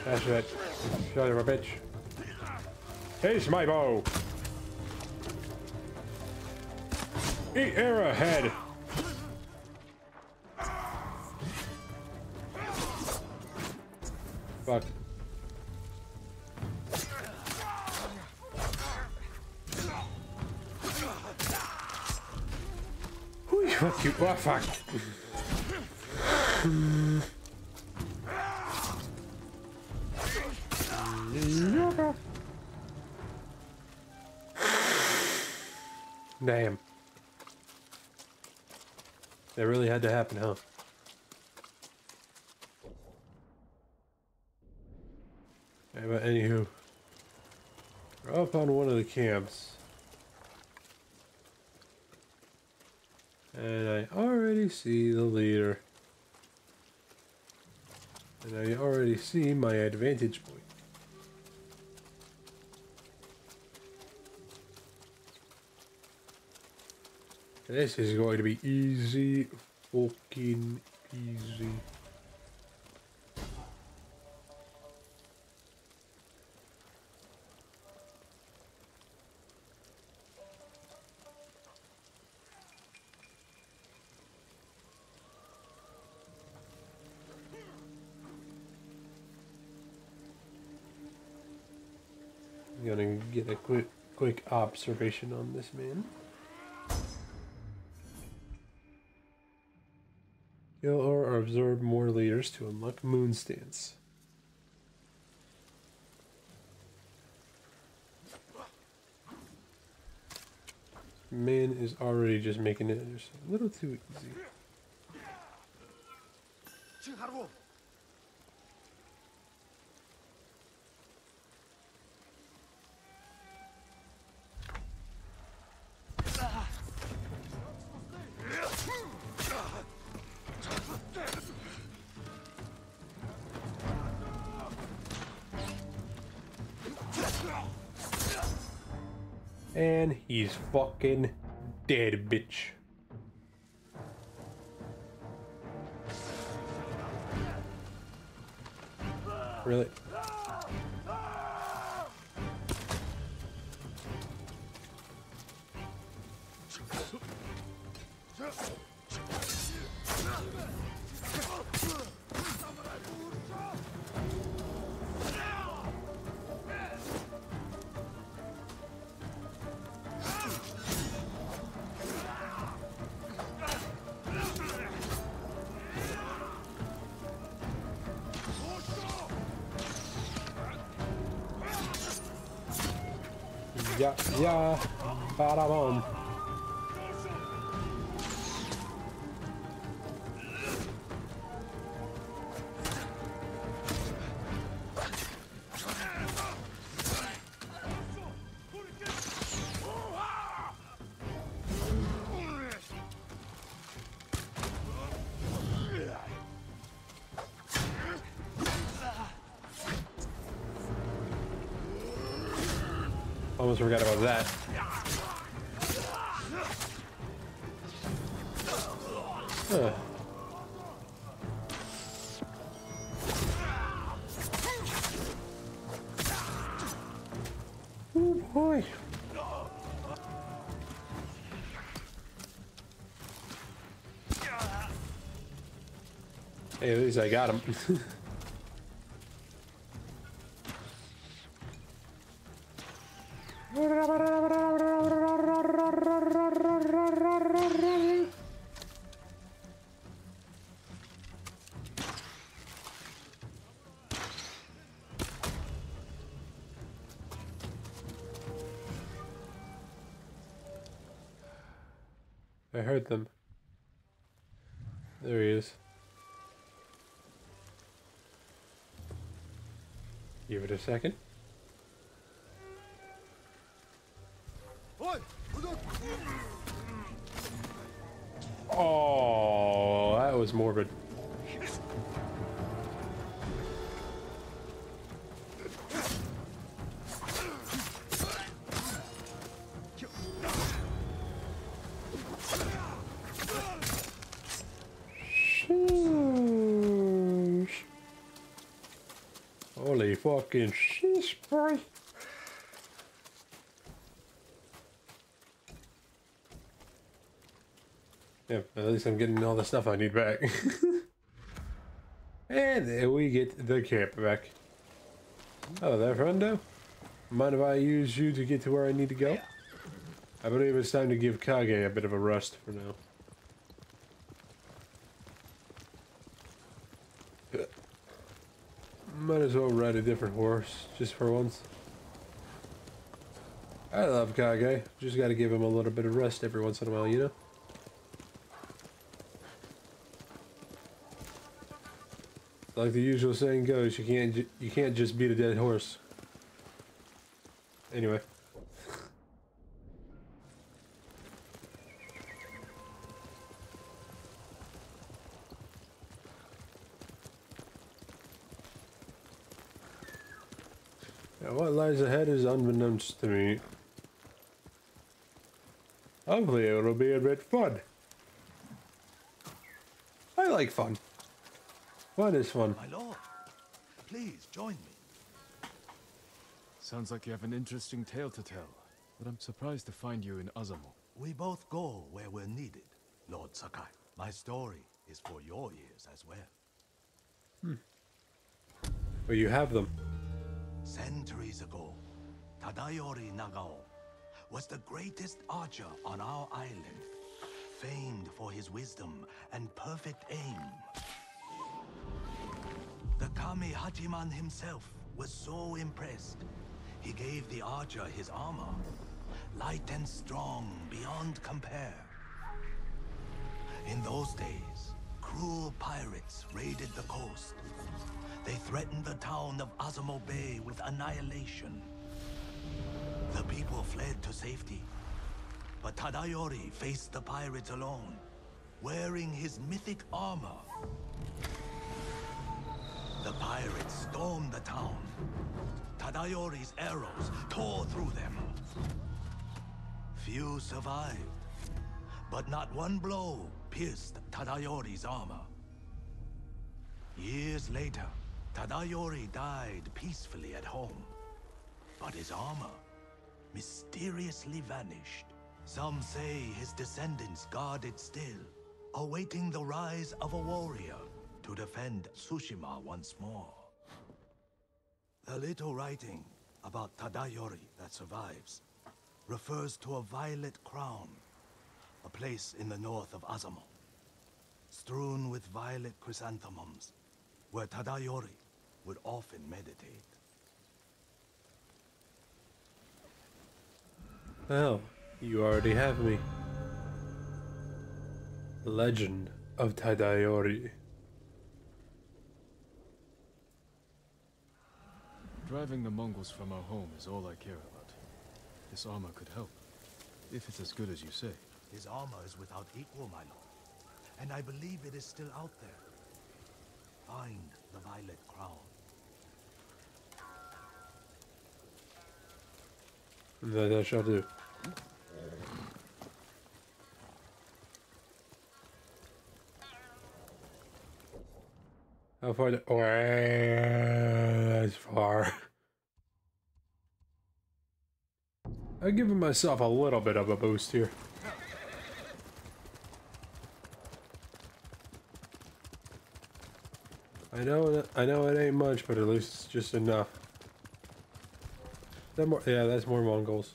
That's it. Son of a bitch. Taste my bow. Eat arrowhead. Fuck. Whew, fuck you. Oh, fuck. That really had to happen, huh? Okay, but anywho, we're up on one of the camps. And I already see the leader. And I already see my advantage point. This is going to be easy, fucking easy. I'm gonna get a quick quick observation on this man. Or absorb more leaders to unlock moon stance. Man is already just making it just a little too easy. Fucking dead, bitch. Really? Yeah, yeah, bada boom. Almost forgot about that. Huh. Oh boy. Hey, at least I got him. *laughs* a second. Oh, that was morbid. Fucking sheesh, boy. Yeah, at least I'm getting all the stuff I need back. *laughs* and there we get the camp back. Oh, there, friendo. Mind if I use you to get to where I need to go? I believe it's time to give Kage a bit of a rest for now. Might as well ride a different horse, just for once. I love Kage. Just gotta give him a little bit of rest every once in a while, you know? Like the usual saying goes, you can't you can't just beat a dead horse. Anyway. What lies ahead is unbeknownst to me. Hopefully it'll be a bit fun. I like fun. Fun is fun. My lord, please join me. Sounds like you have an interesting tale to tell, but I'm surprised to find you in Azamo. We both go where we're needed, Lord Sakai. My story is for your ears as well. Hmm. Well, you have them. Centuries ago, Tadayori Nagao was the greatest archer on our island, famed for his wisdom and perfect aim. The Kami Hachiman himself was so impressed, he gave the archer his armor, light and strong beyond compare. In those days, cruel pirates raided the coast. They threatened the town of Azamo Bay with annihilation. The people fled to safety, but Tadayori faced the pirates alone, wearing his mythic armor. The pirates stormed the town. Tadayori's arrows tore through them. Few survived, but not one blow pierced Tadayori's armor. Years later, Tadayori died peacefully at home, but his armor mysteriously vanished. Some say his descendants guard it still, awaiting the rise of a warrior to defend Tsushima once more. The little writing about Tadayori that survives refers to a violet crown, a place in the north of Azamo, strewn with violet chrysanthemums, where Tadayori would often meditate. Well, you already have me. The legend of Tadayori. Driving the Mongols from our home is all I care about. This armor could help, if it's as good as you say. His armor is without equal, my lord, and I believe it is still out there. Find the violet crown. That I shall do. How far? The, oh, that's far. I'm giving myself a little bit of a boost here. I know, that- I know it ain't much, but at least it's just enough. More, yeah, that's more Mongols.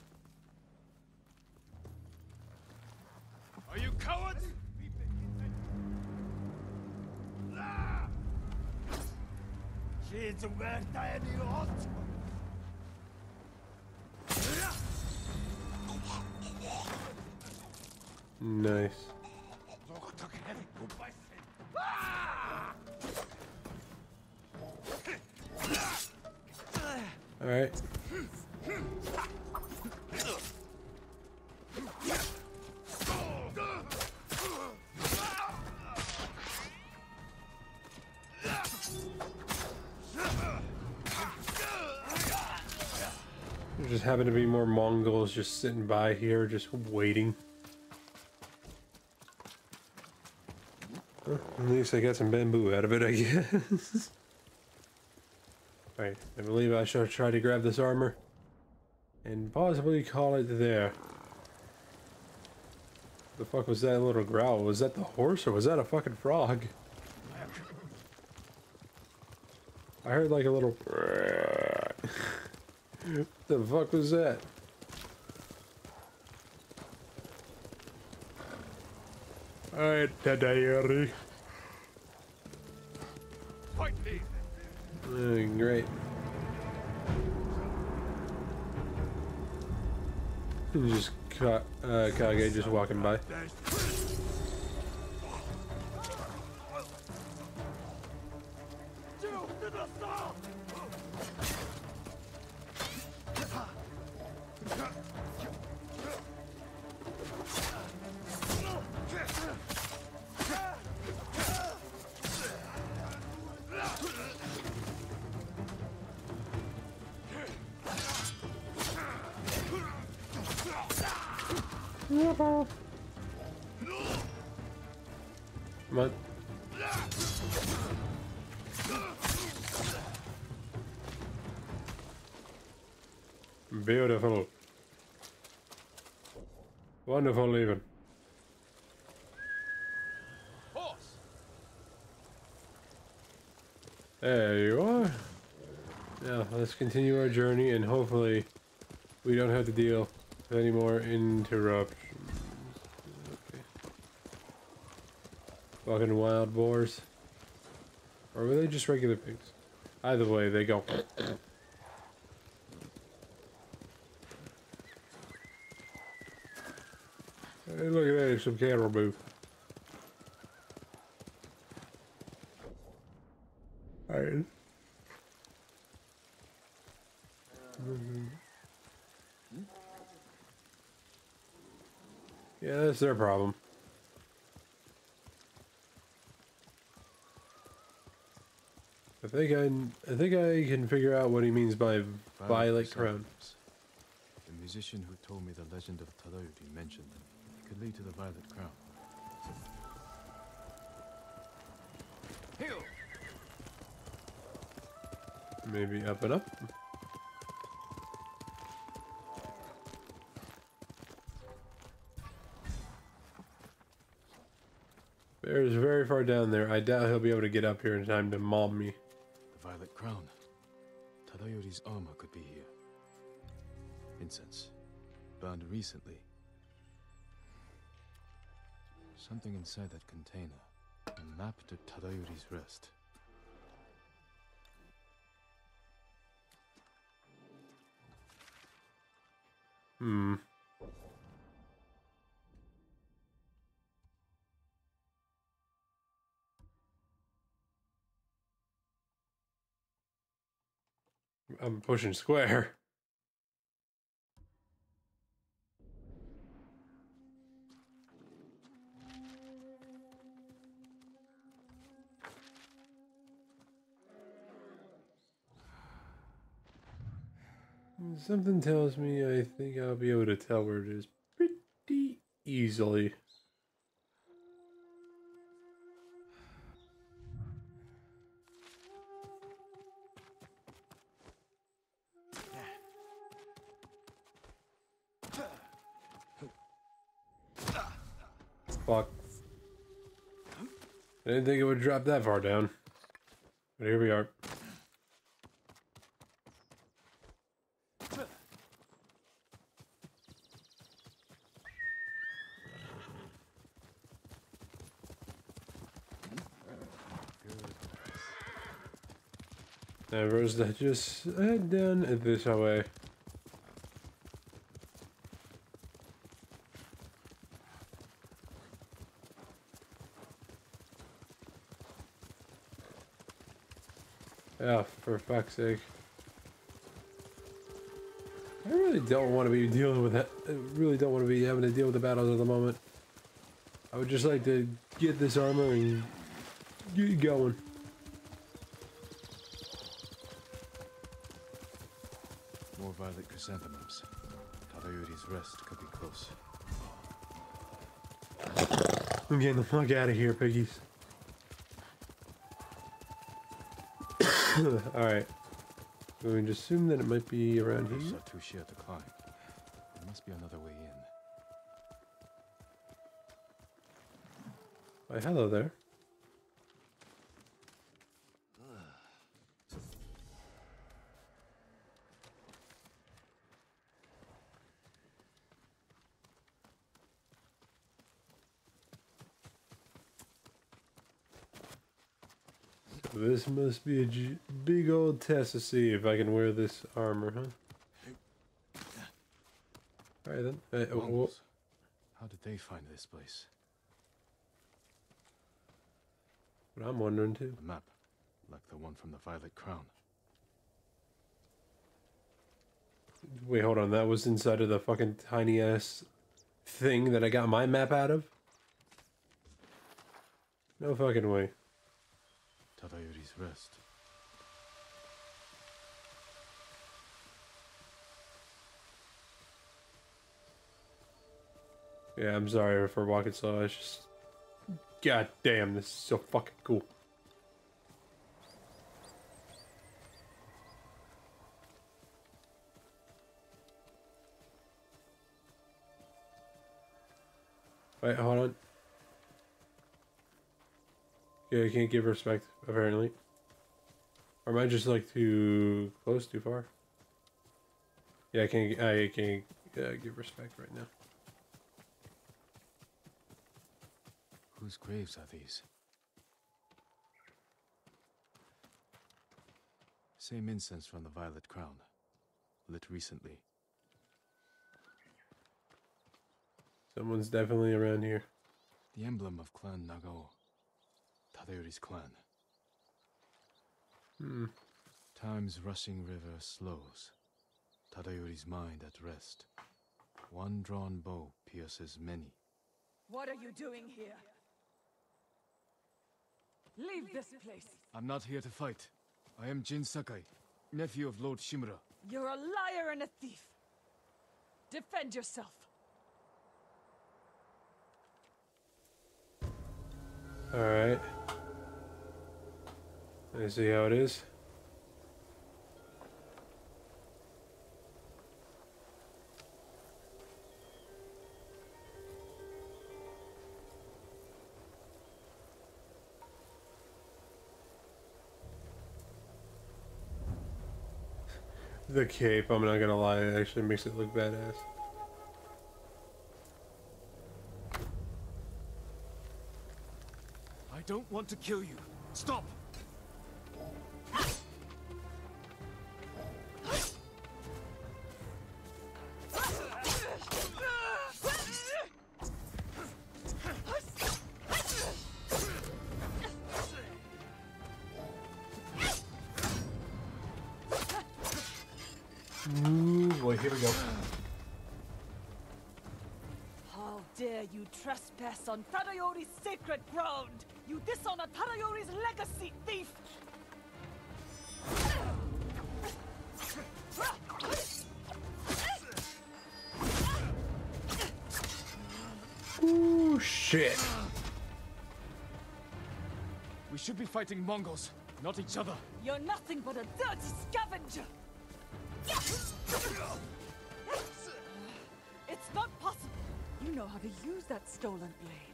Just sitting by here, just waiting. Well, at least I got some bamboo out of it, I guess. *laughs* Right, I believe I shall try to grab this armor and possibly call it there. The fuck was that little growl? Was that the horse or was that a fucking frog? I heard like a little. *laughs* the fuck was that? Alright, Tadayori. Fight me. Uh, great. Just Ka uh, Kage just walking by. Continue our journey and hopefully we don't have to deal with any more interruptions. Okay. Fucking wild boars. Or were they just regular pigs? Either way, they go. Hey, look at that, some caribou. Alright. Yeah, that's their problem. I think I, I think I can figure out what he means by violet crown. The musician who told me the legend of Tadayori mentioned it could lead to the Violet Crown. Maybe up and up. Bear's very far down there. I doubt he'll be able to get up here in time to maul me. The Violet Crown. Tadayori's armor could be here. Incense. Burned recently. Something inside that container. A map to Tadayori's rest. Hmm. I'm pushing square. Something tells me I think I'll be able to tell where it is pretty easily. I didn't think it would drop that far down. But here we are. Where's that? Just head down this way. Yeah, for fuck's sake. I really don't want to be dealing with that. I really don't want to be having to deal with the battles at the moment. I would just like to get this armor and get going. More violet chrysanthemums. Tadayori's rest could be close. I'm getting the fuck out of here, piggies. Alright. We just assume that it might be around here. are too sheer to climb. There must be another way in. Why, hello there. This must be a big old test to see if I can wear this armor, huh? Alright then. Uh, oh, Mongols. How did they find this place? what I'm wondering too. A map, like the one from the Violet Crown. Wait, hold on. That was inside of the fucking tiny ass thing that I got my map out of? No fucking way. Tadayori's rest. Yeah, I'm sorry for walking slow. It's just. God damn, this is so fucking cool. Wait, hold on. Yeah, I can't give respect, apparently. Or am I just like too close, too far? Yeah, I can't. I can't uh, give respect right now. Whose graves are these? Same incense from the Violet Crown. Lit recently. Someone's definitely around here. The emblem of Clan Nagao. Tadayori's clan. Hmm. Time's rushing river slows. Tadayori's mind at rest. One drawn bow pierces many. What are you doing here? Leave this place. I'm not here to fight. I am Jin Sakai, nephew of Lord Shimura. You're a liar and a thief. Defend yourself. Alright. Let's see how it is. The cape, I'm not gonna lie, it actually makes it look badass. I don't want to kill you. Stop! Fighting Mongols, not each other. You're nothing but a dirty scavenger! It's not possible! You know how to use that stolen blade.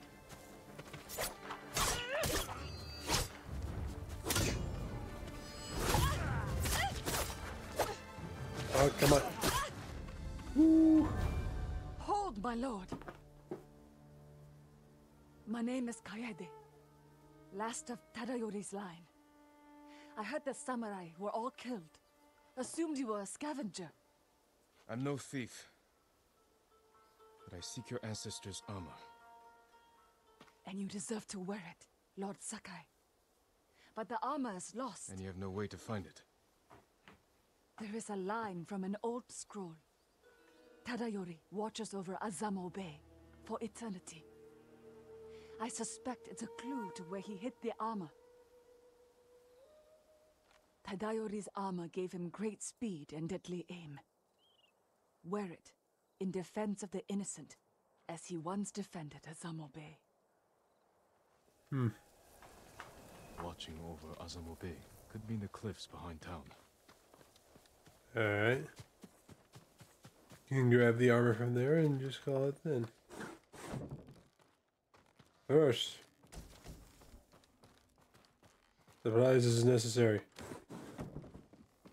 Oh, come on. Hold, my lord. My name is Kaede, last of Tadayori's line. I heard the samurai were all killed. Assumed you were a scavenger. I'm no thief. But I seek your ancestors' armor. And you deserve to wear it, Lord Sakai. But the armor is lost. And you have no way to find it. There is a line from an old scroll. Tadayori watches over Azamo Bay for eternity. I suspect it's a clue to where he hid the armor. Tadayori's armor gave him great speed and deadly aim. Wear it in defense of the innocent, as he once defended Azamo Bay. Hmm. Watching over Azamo Bay could mean the cliffs behind town. Alright. You can grab the armor from there and just call it then. First. Supplies is necessary.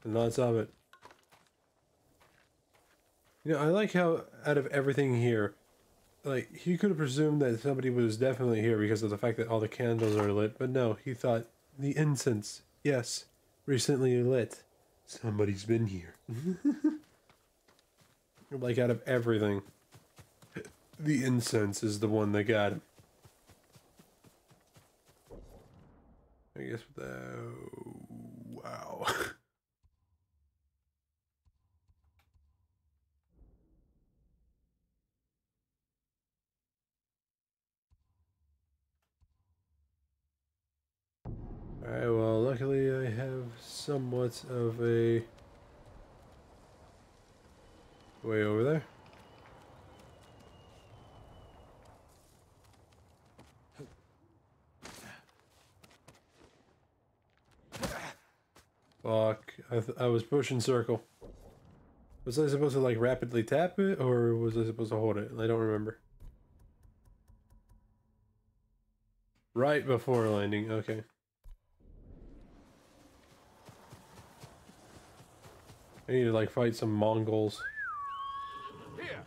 And lots of it. You know, I like how out of everything here, like, he could have presumed that somebody was definitely here because of the fact that all the candles are lit, but no, he thought the incense, yes, recently lit. Somebody's been here. *laughs* like out of everything, the incense is the one that got him. I guess the wow. *laughs* Alright, well, luckily I have somewhat of a way over there. Fuck, I, th I was pushing circle. Was I supposed to like rapidly tap it or was I supposed to hold it? I don't remember. Right before landing, okay. I need to like fight some Mongols. Here.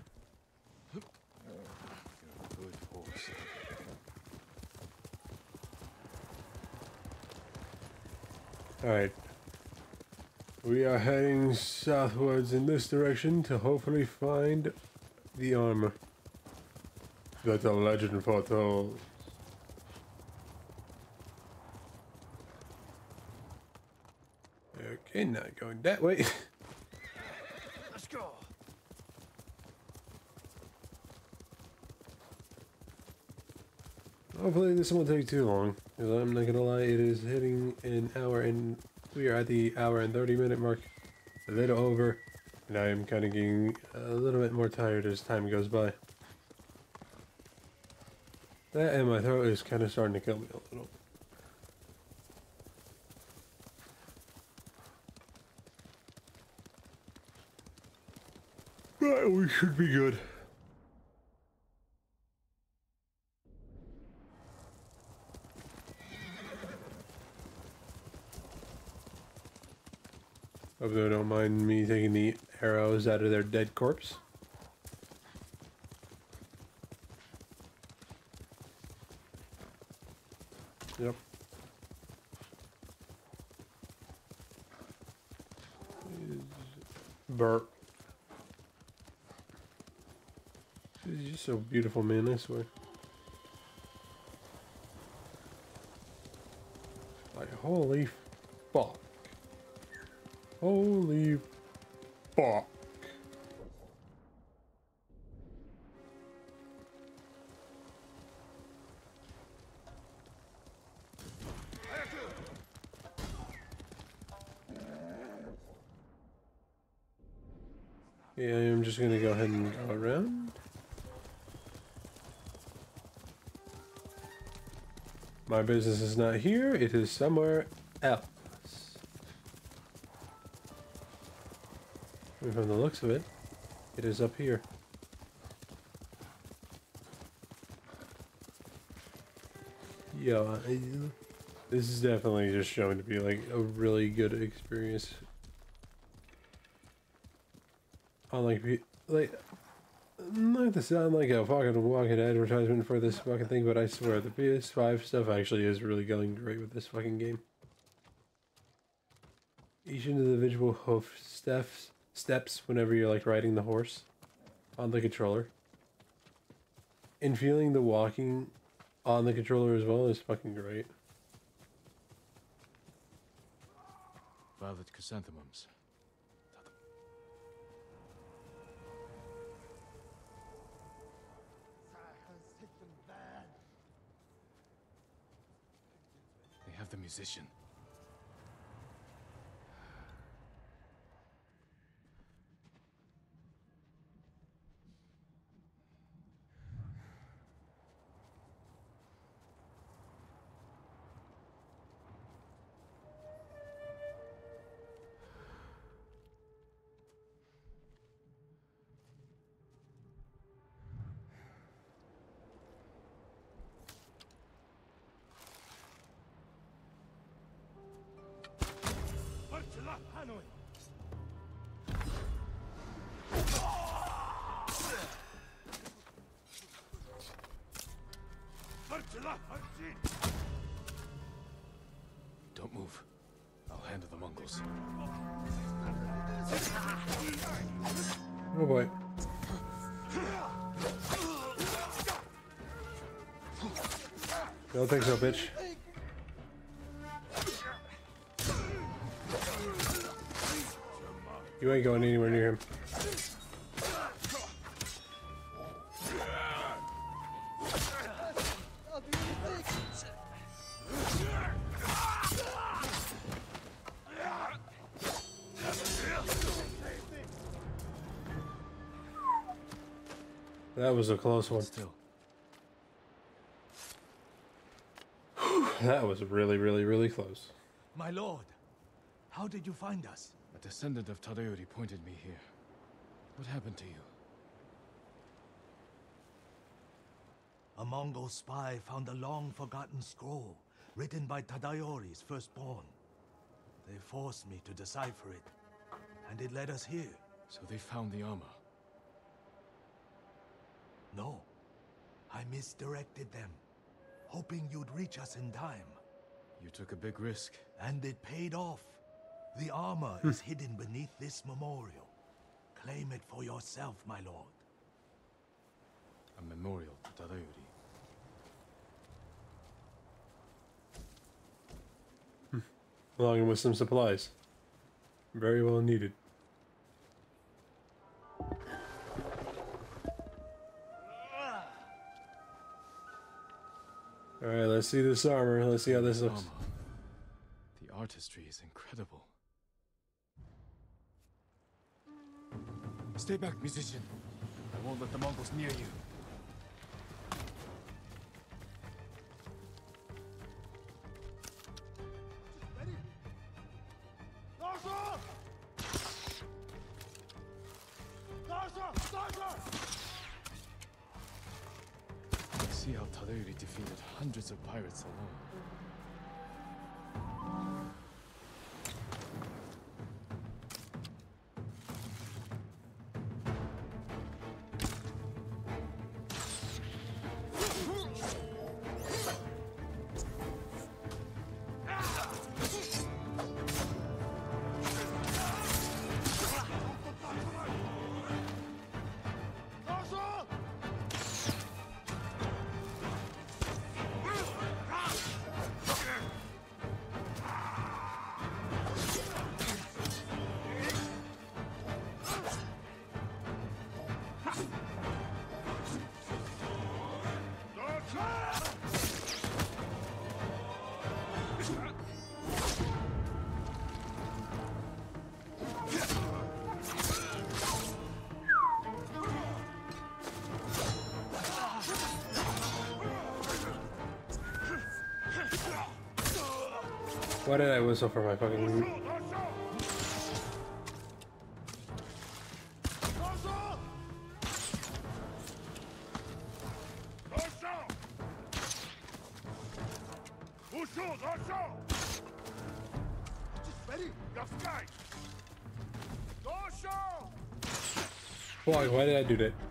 Alright. We are heading southwards in this direction to hopefully find the armor that the legend foretold. Okay, not going that way. Let's go. Hopefully this won't take too long, because I'm not gonna lie, it is hitting an hour and we are at the hour and 30 minute mark, a little over, and I am kind of getting a little bit more tired as time goes by. That and my throat is kind of starting to kill me a little. But we should be good. They don't mind me taking the arrows out of their dead corpse. Yep. Burp. Just so beautiful, man, I swear. Like, holy. Holy fuck. Yeah, I'm just gonna go ahead and go around. My business is not here, it is somewhere else. From the looks of it, it is up here. Yeah, this is definitely just showing to be like a really good experience. Unlike, pe- like, not to sound like a fucking walking advertisement for this fucking thing, but I swear the PS5 stuff actually is really going great with this fucking game. Each individual hoof steps steps whenever you're like riding the horse on the controller. And feeling the walking on the controller as well is fucking great. Violet chrysanthemums. They have the musician. Handle the Mongols. Oh boy. Don't think so, bitch. You ain't going anywhere near him. That was a close one. Still. That was really, really, really close. My lord, how did you find us? A descendant of Tadayori pointed me here. What happened to you? A Mongol spy found a long-forgotten scroll written by Tadayori's firstborn. They forced me to decipher it, and it led us here. So they found the armor. No, I misdirected them, hoping you'd reach us in time. You took a big risk. And it paid off. The armor hmm. is hidden beneath this memorial. Claim it for yourself, my lord. A memorial to Tadayori. Hmm. Along with some supplies. Very well needed. Alright, let's see this armor. Let's see how this looks. The artistry is incredible. Stay back, musician. I won't let the Mongols near you. Why did I whistle for my fucking... Why, why did I do that?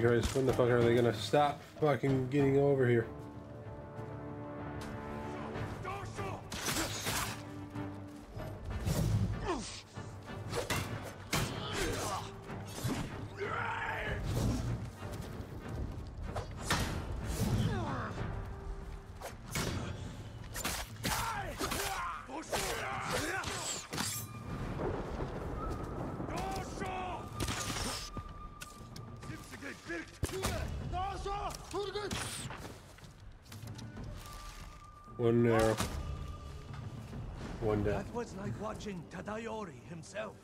Christ, when the fuck are they gonna stop fucking getting over here? Watching Tadayori himself.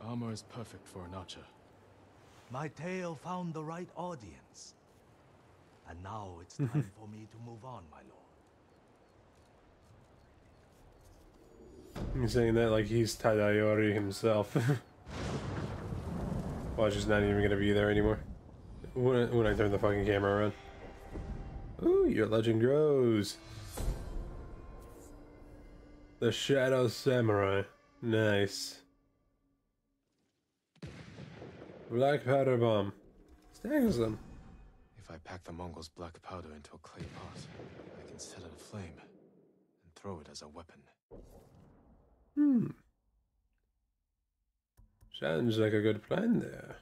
Armor is perfect for an archer. My tale found the right audience. And now it's time *laughs* for me to move on, my lord. He's saying that like he's Tadayori himself. *laughs* Watch is not even gonna be there anymore. When I, when I turn the fucking camera around. Ooh, your legend grows. The Shadow Samurai. Nice. Black powder bomb. Staggers them. If I pack the Mongols' black powder into a clay pot, I can set it aflame and throw it as a weapon. Hmm. Sounds like a good plan there.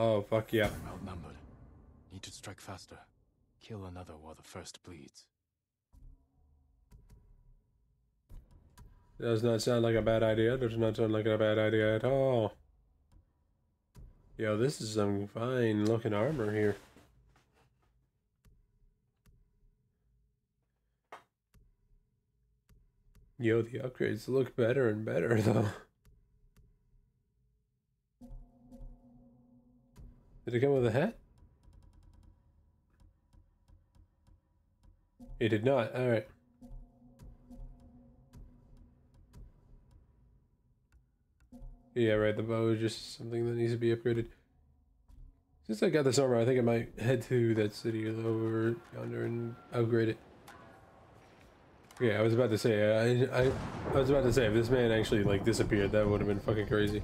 Oh, fuck yeah. I'm outnumbered. Need to strike faster. Kill another while the first bleeds. Does not sound like a bad idea. Does not sound like a bad idea at all. Yo, this is some fine looking armor here. Yo, the upgrades look better and better *laughs* though. Did it come with a hat? It did not. Alright. Yeah, right. The bow is just something that needs to be upgraded. Since I got this armor, I think I might head to that city over yonder and upgrade it. Yeah, I was about to say, I, I, I was about to say, if this man actually, like, disappeared, that would have been fucking crazy.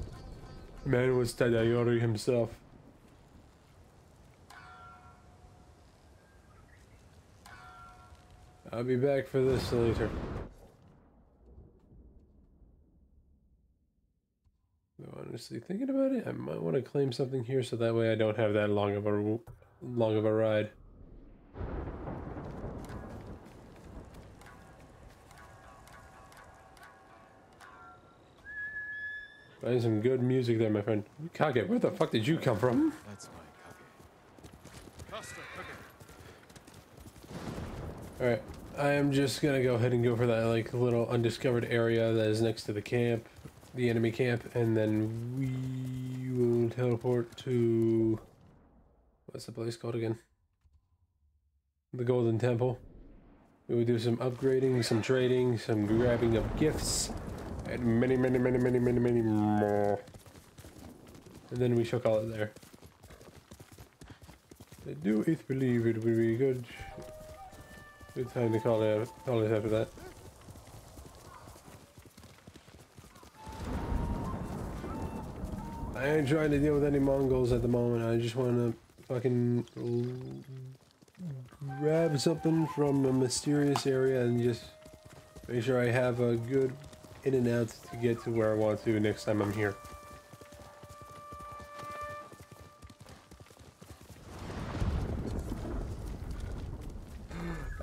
Man was Tadayori himself. I'll be back for this later. Though honestly, thinking about it, I might want to claim something here so that way I don't have that long of a long of a ride. Playing some good music there, my friend. Kage, where the fuck did you come from? That's my Kage. Alright, I am just gonna go ahead and go for that like little undiscovered area that is next to the camp, the enemy camp, and then we will teleport to what's the place called again? The Golden Temple. We will do some upgrading, some trading, some grabbing of gifts, and many, many, many, many, many, many more. And then we shall call it there. I do it believe it would be good Good time to call it, call it after that. I ain't trying to deal with any Mongols at the moment. I just want to fucking grab something from a mysterious area and just make sure I have a good in and out to get to where I want to next time I'm here.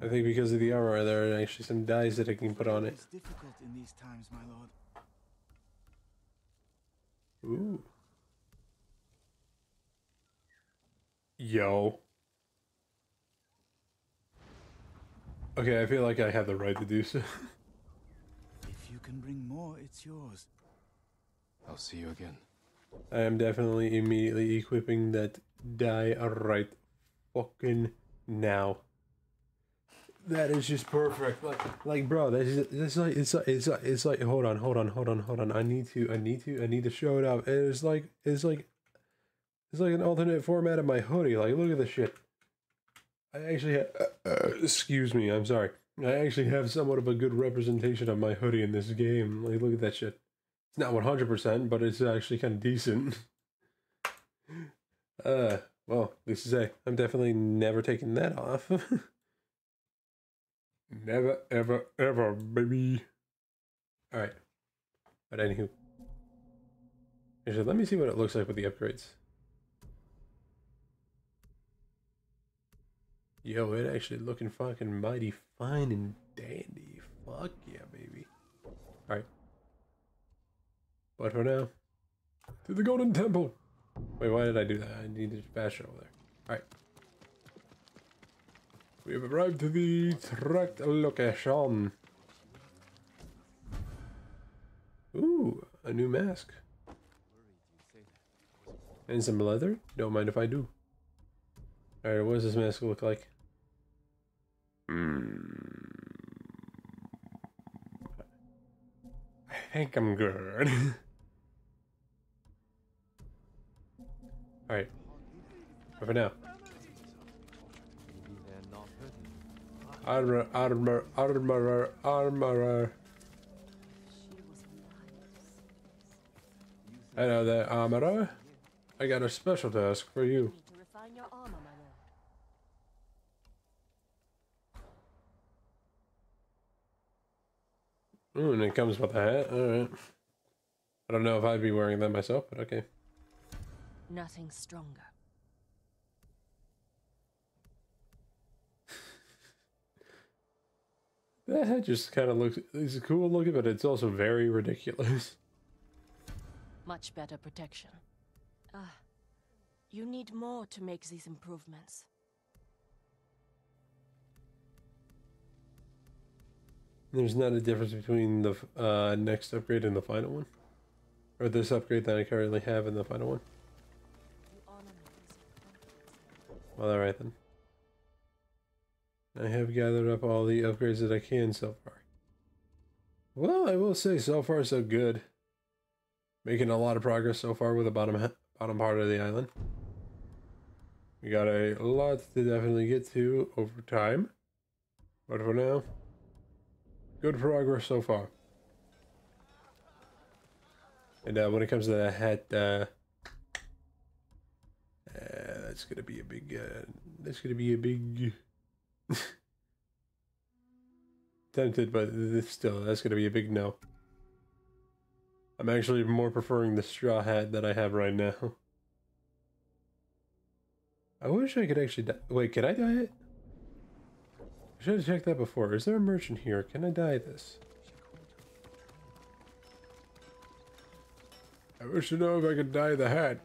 I think because of the armor, there are actually some dyes that I can put on it. It's difficult in these times, my lord. Ooh. Yo. Okay, I feel like I have the right to do so. *laughs* If you can bring more, it's yours. I'll see you again. I am definitely immediately equipping that dye right fucking now. That is just perfect. Like, like, bro, this is this is like it's like it's like it's like. Hold on, hold on, hold on, hold on. I need to, I need to, I need to show it up. It's like it's like it's like an alternate format of my hoodie. Like, look at this shit. I actually have. Uh, uh, excuse me, I'm sorry. I actually have somewhat of a good representation of my hoodie in this game. Like, look at that shit. It's not 100%, but it's actually kind of decent. *laughs* uh, well, at least to say, I'm definitely never taking that off. *laughs* never, ever, ever, baby. Alright. But anywho. Actually, let me see what it looks like with the upgrades. Yo, it actually looking fucking mighty fine and dandy. Fuck yeah, baby. Alright. But for now, to the Golden Temple. Wait, why did I do that? I needed to bash it over there. Alright. We have arrived to the tracked location. Ooh, a new mask. And some leather? Don't mind if I do. Alright, what does this mask look like? Hmm. I think I'm good. *laughs* Alright. For now. Armor, armor, armorer, armorer. Hello there, armorer. I got a special task for you. Ooh, and it comes with a hat. Alright. I don't know if I'd be wearing that myself, but okay. Nothing stronger. That hat just kind of looks, it's cool looking, but it's also very ridiculous. *laughs* Much better protection. Ah, you need more to make these improvements. There's not a difference between the uh, next upgrade and the final one? Or this upgrade that I currently have and the final one? Well, alright then. I have gathered up all the upgrades that I can so far. Well, I will say so far so good. Making a lot of progress so far with the bottom bottom part of the island. We got a lot to definitely get to over time. But for now, good progress so far. And uh, when it comes to the hat, uh, uh, that's gonna be a big. Uh, that's gonna be a big. *laughs* Tempted, but still, that's gonna be a big no. I'm actually more preferring the straw hat that I have right now. *laughs* I wish I could actually. Wait, can I dye it? I should have checked that before. Is there a merchant here? Can I dye this? I wish to know if I could dye the hat.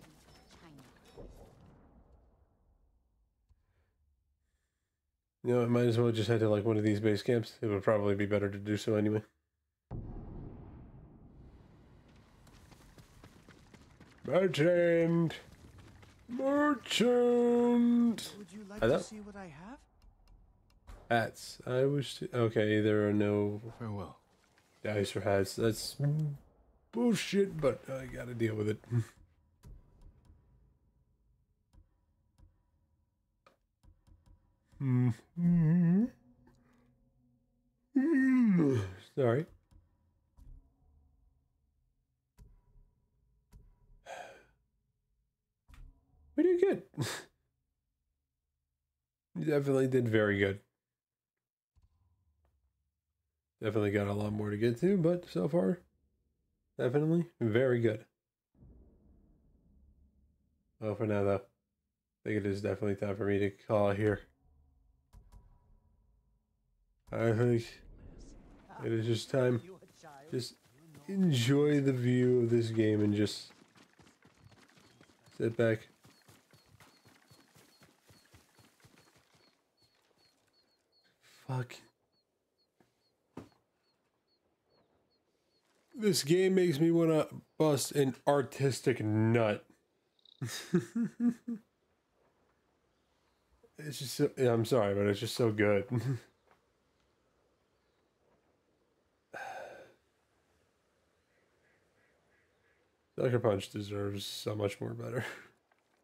You know, I might as well just head to like one of these base camps. It would probably be better to do so anyway. Merchant! Merchant! Would you like Hello? to see what I have? Hats. I wish to. Okay, there are no Farewell. dice for hats. That's bullshit, but I gotta deal with it. *laughs* Mhm. Sorry. We did good. *laughs* definitely did very good. Definitely got a lot more to get to, but so far, definitely very good. Well, for now, though, I think it is definitely time for me to call here. I think it is just time. Just enjoy the view of this game and just sit back. Fuck. This game makes me want to bust an artistic nut. *laughs* it's just so, yeah, I'm sorry, but it's just so good. *laughs* Sucker Punch deserves so much more better.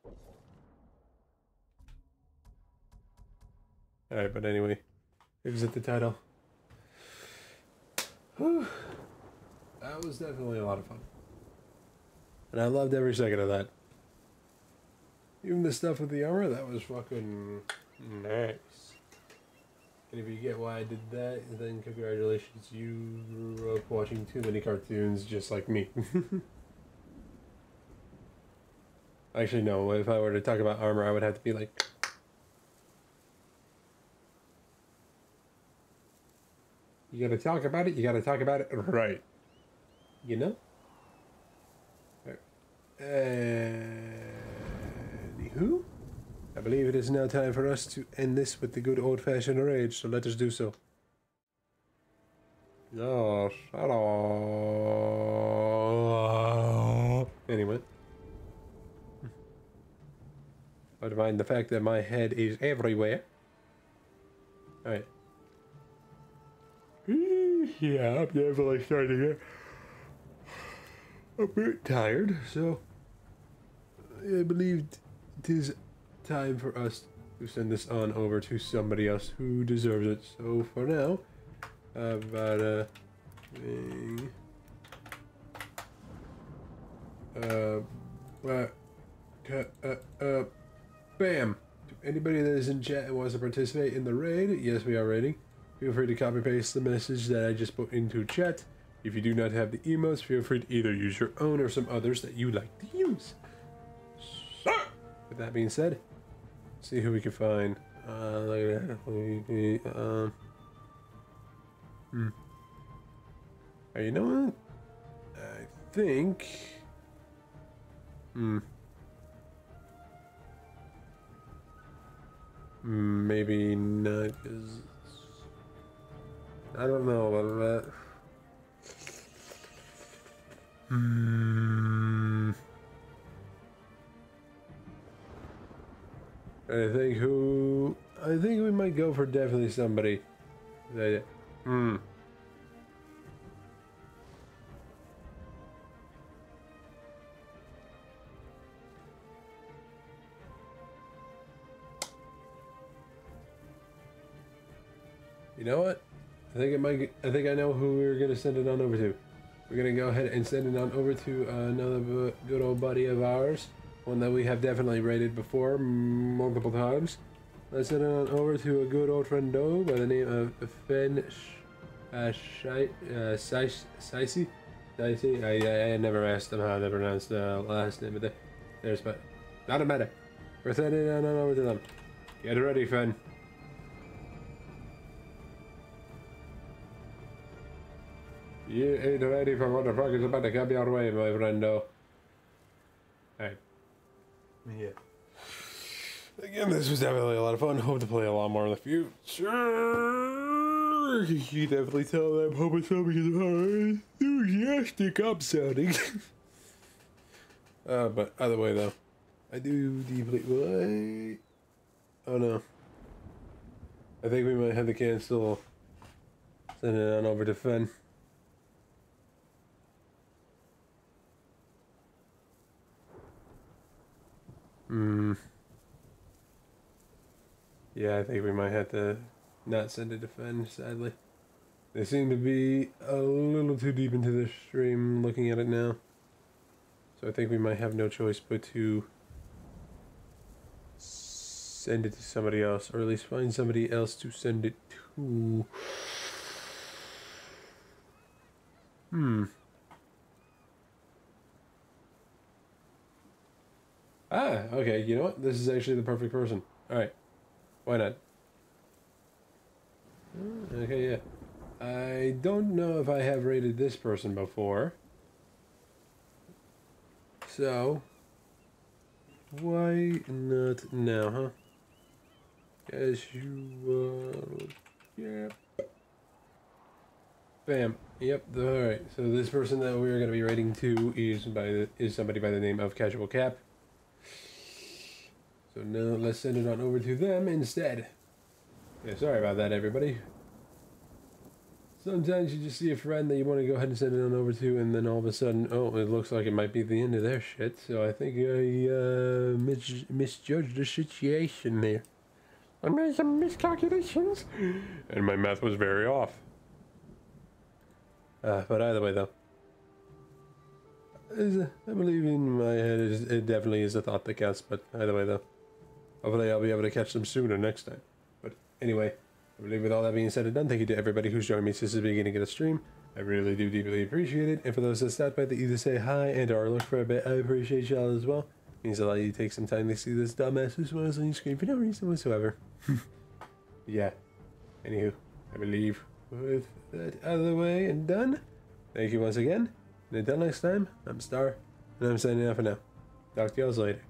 *laughs* Alright, but anyway, exit the title. Whew. That was definitely a lot of fun. And I loved every second of that. Even the stuff with the armor, that was fucking nice. And if you get why I did that, then congratulations, you grew up watching too many cartoons just like me. *laughs* Actually, no, if I were to talk about armor, I would have to be like... You gotta talk about it, you gotta talk about it right. You know? Anywho, I believe it is now time for us to end this with the good old-fashioned rage, so let us do so. Shut up. Anyway. But mind the fact that my head is everywhere. Alright. *laughs* Yeah, I'm definitely starting to get a bit tired, so I believe it is time for us to send this on over to somebody else who deserves it. So for now, about a thing. Uh, uh, uh, uh, bam. To anybody that is in chat and wants to participate in the raid, yes, we are raiding. Feel free to copy paste the message that I just put into chat. If you do not have the emotes, feel free to either use your own or some others that you like to use. So, with that being said, see who we can find. Uh, look at that. Um, hmm. Uh, you know what? I think. Hmm. Maybe not. I don't know about that. Hmm. I think who I think we might go for definitely somebody that hmm. Know what? I think it might. I think I know who we're gonna send it on over to. We're gonna go ahead and send it on over to another good old buddy of ours, one that we have definitely rated before multiple times. Let's send it on over to a good old friend Doe by the name of Fen uh, Shai, uh. I, I, I never asked him how they pronounce the last name, but there's but not a matter. We're sending it on over to them. Get ready, Fen. You ain't ready for what the fuck is about to come your way, my friendo. Alright. Yeah. Again, this was definitely a lot of fun. Hope to play a lot more in the future. *laughs* You definitely tell that I'm hoping so because of how enthusiastic I'm sounding. *laughs* uh, but either way, though, I do deeply. Wait. Oh no. I think we might have to cancel. Send it on over to Fen. Hmm. Yeah, I think we might have to not send it to Fen, sadly. They seem to be a little too deep into the stream looking at it now. So I think we might have no choice but to send it to somebody else, or at least find somebody else to send it to. Hmm. Ah, okay. You know what? This is actually the perfect person. All right. Why not? Hmm, Okay, yeah. I don't know if I have rated this person before. So, why not now, huh? As you, uh, yep. Bam. Yep. Alright, so this person that we're going to be rating to is by the, is somebody by the name of Casual Cap. So now let's send it on over to them instead. Yeah, sorry about that, everybody. Sometimes you just see a friend that you want to go ahead and send it on over to, and then all of a sudden, oh, it looks like it might be the end of their shit. So I think I uh, mis- misjudged the situation there. I made some miscalculations, and my math was very off. Uh, but either way, though, I believe in my head it definitely is a thought that counts. But either way, though, hopefully I'll be able to catch them sooner next time. But anyway, I believe with all that being said and done, thank you to everybody who's joined me since the beginning of the stream. I really do deeply appreciate it. And for those that stopped by to either say hi and or look for a bit, I appreciate y'all as well. means a lot of you take some time to see this dumbass who smiles on your screen for no reason whatsoever. *laughs* yeah. Anywho, I believe with that out of the way and done, thank you once again. And until next time, I'm Star, and I'm signing off for now. Talk to y'all later.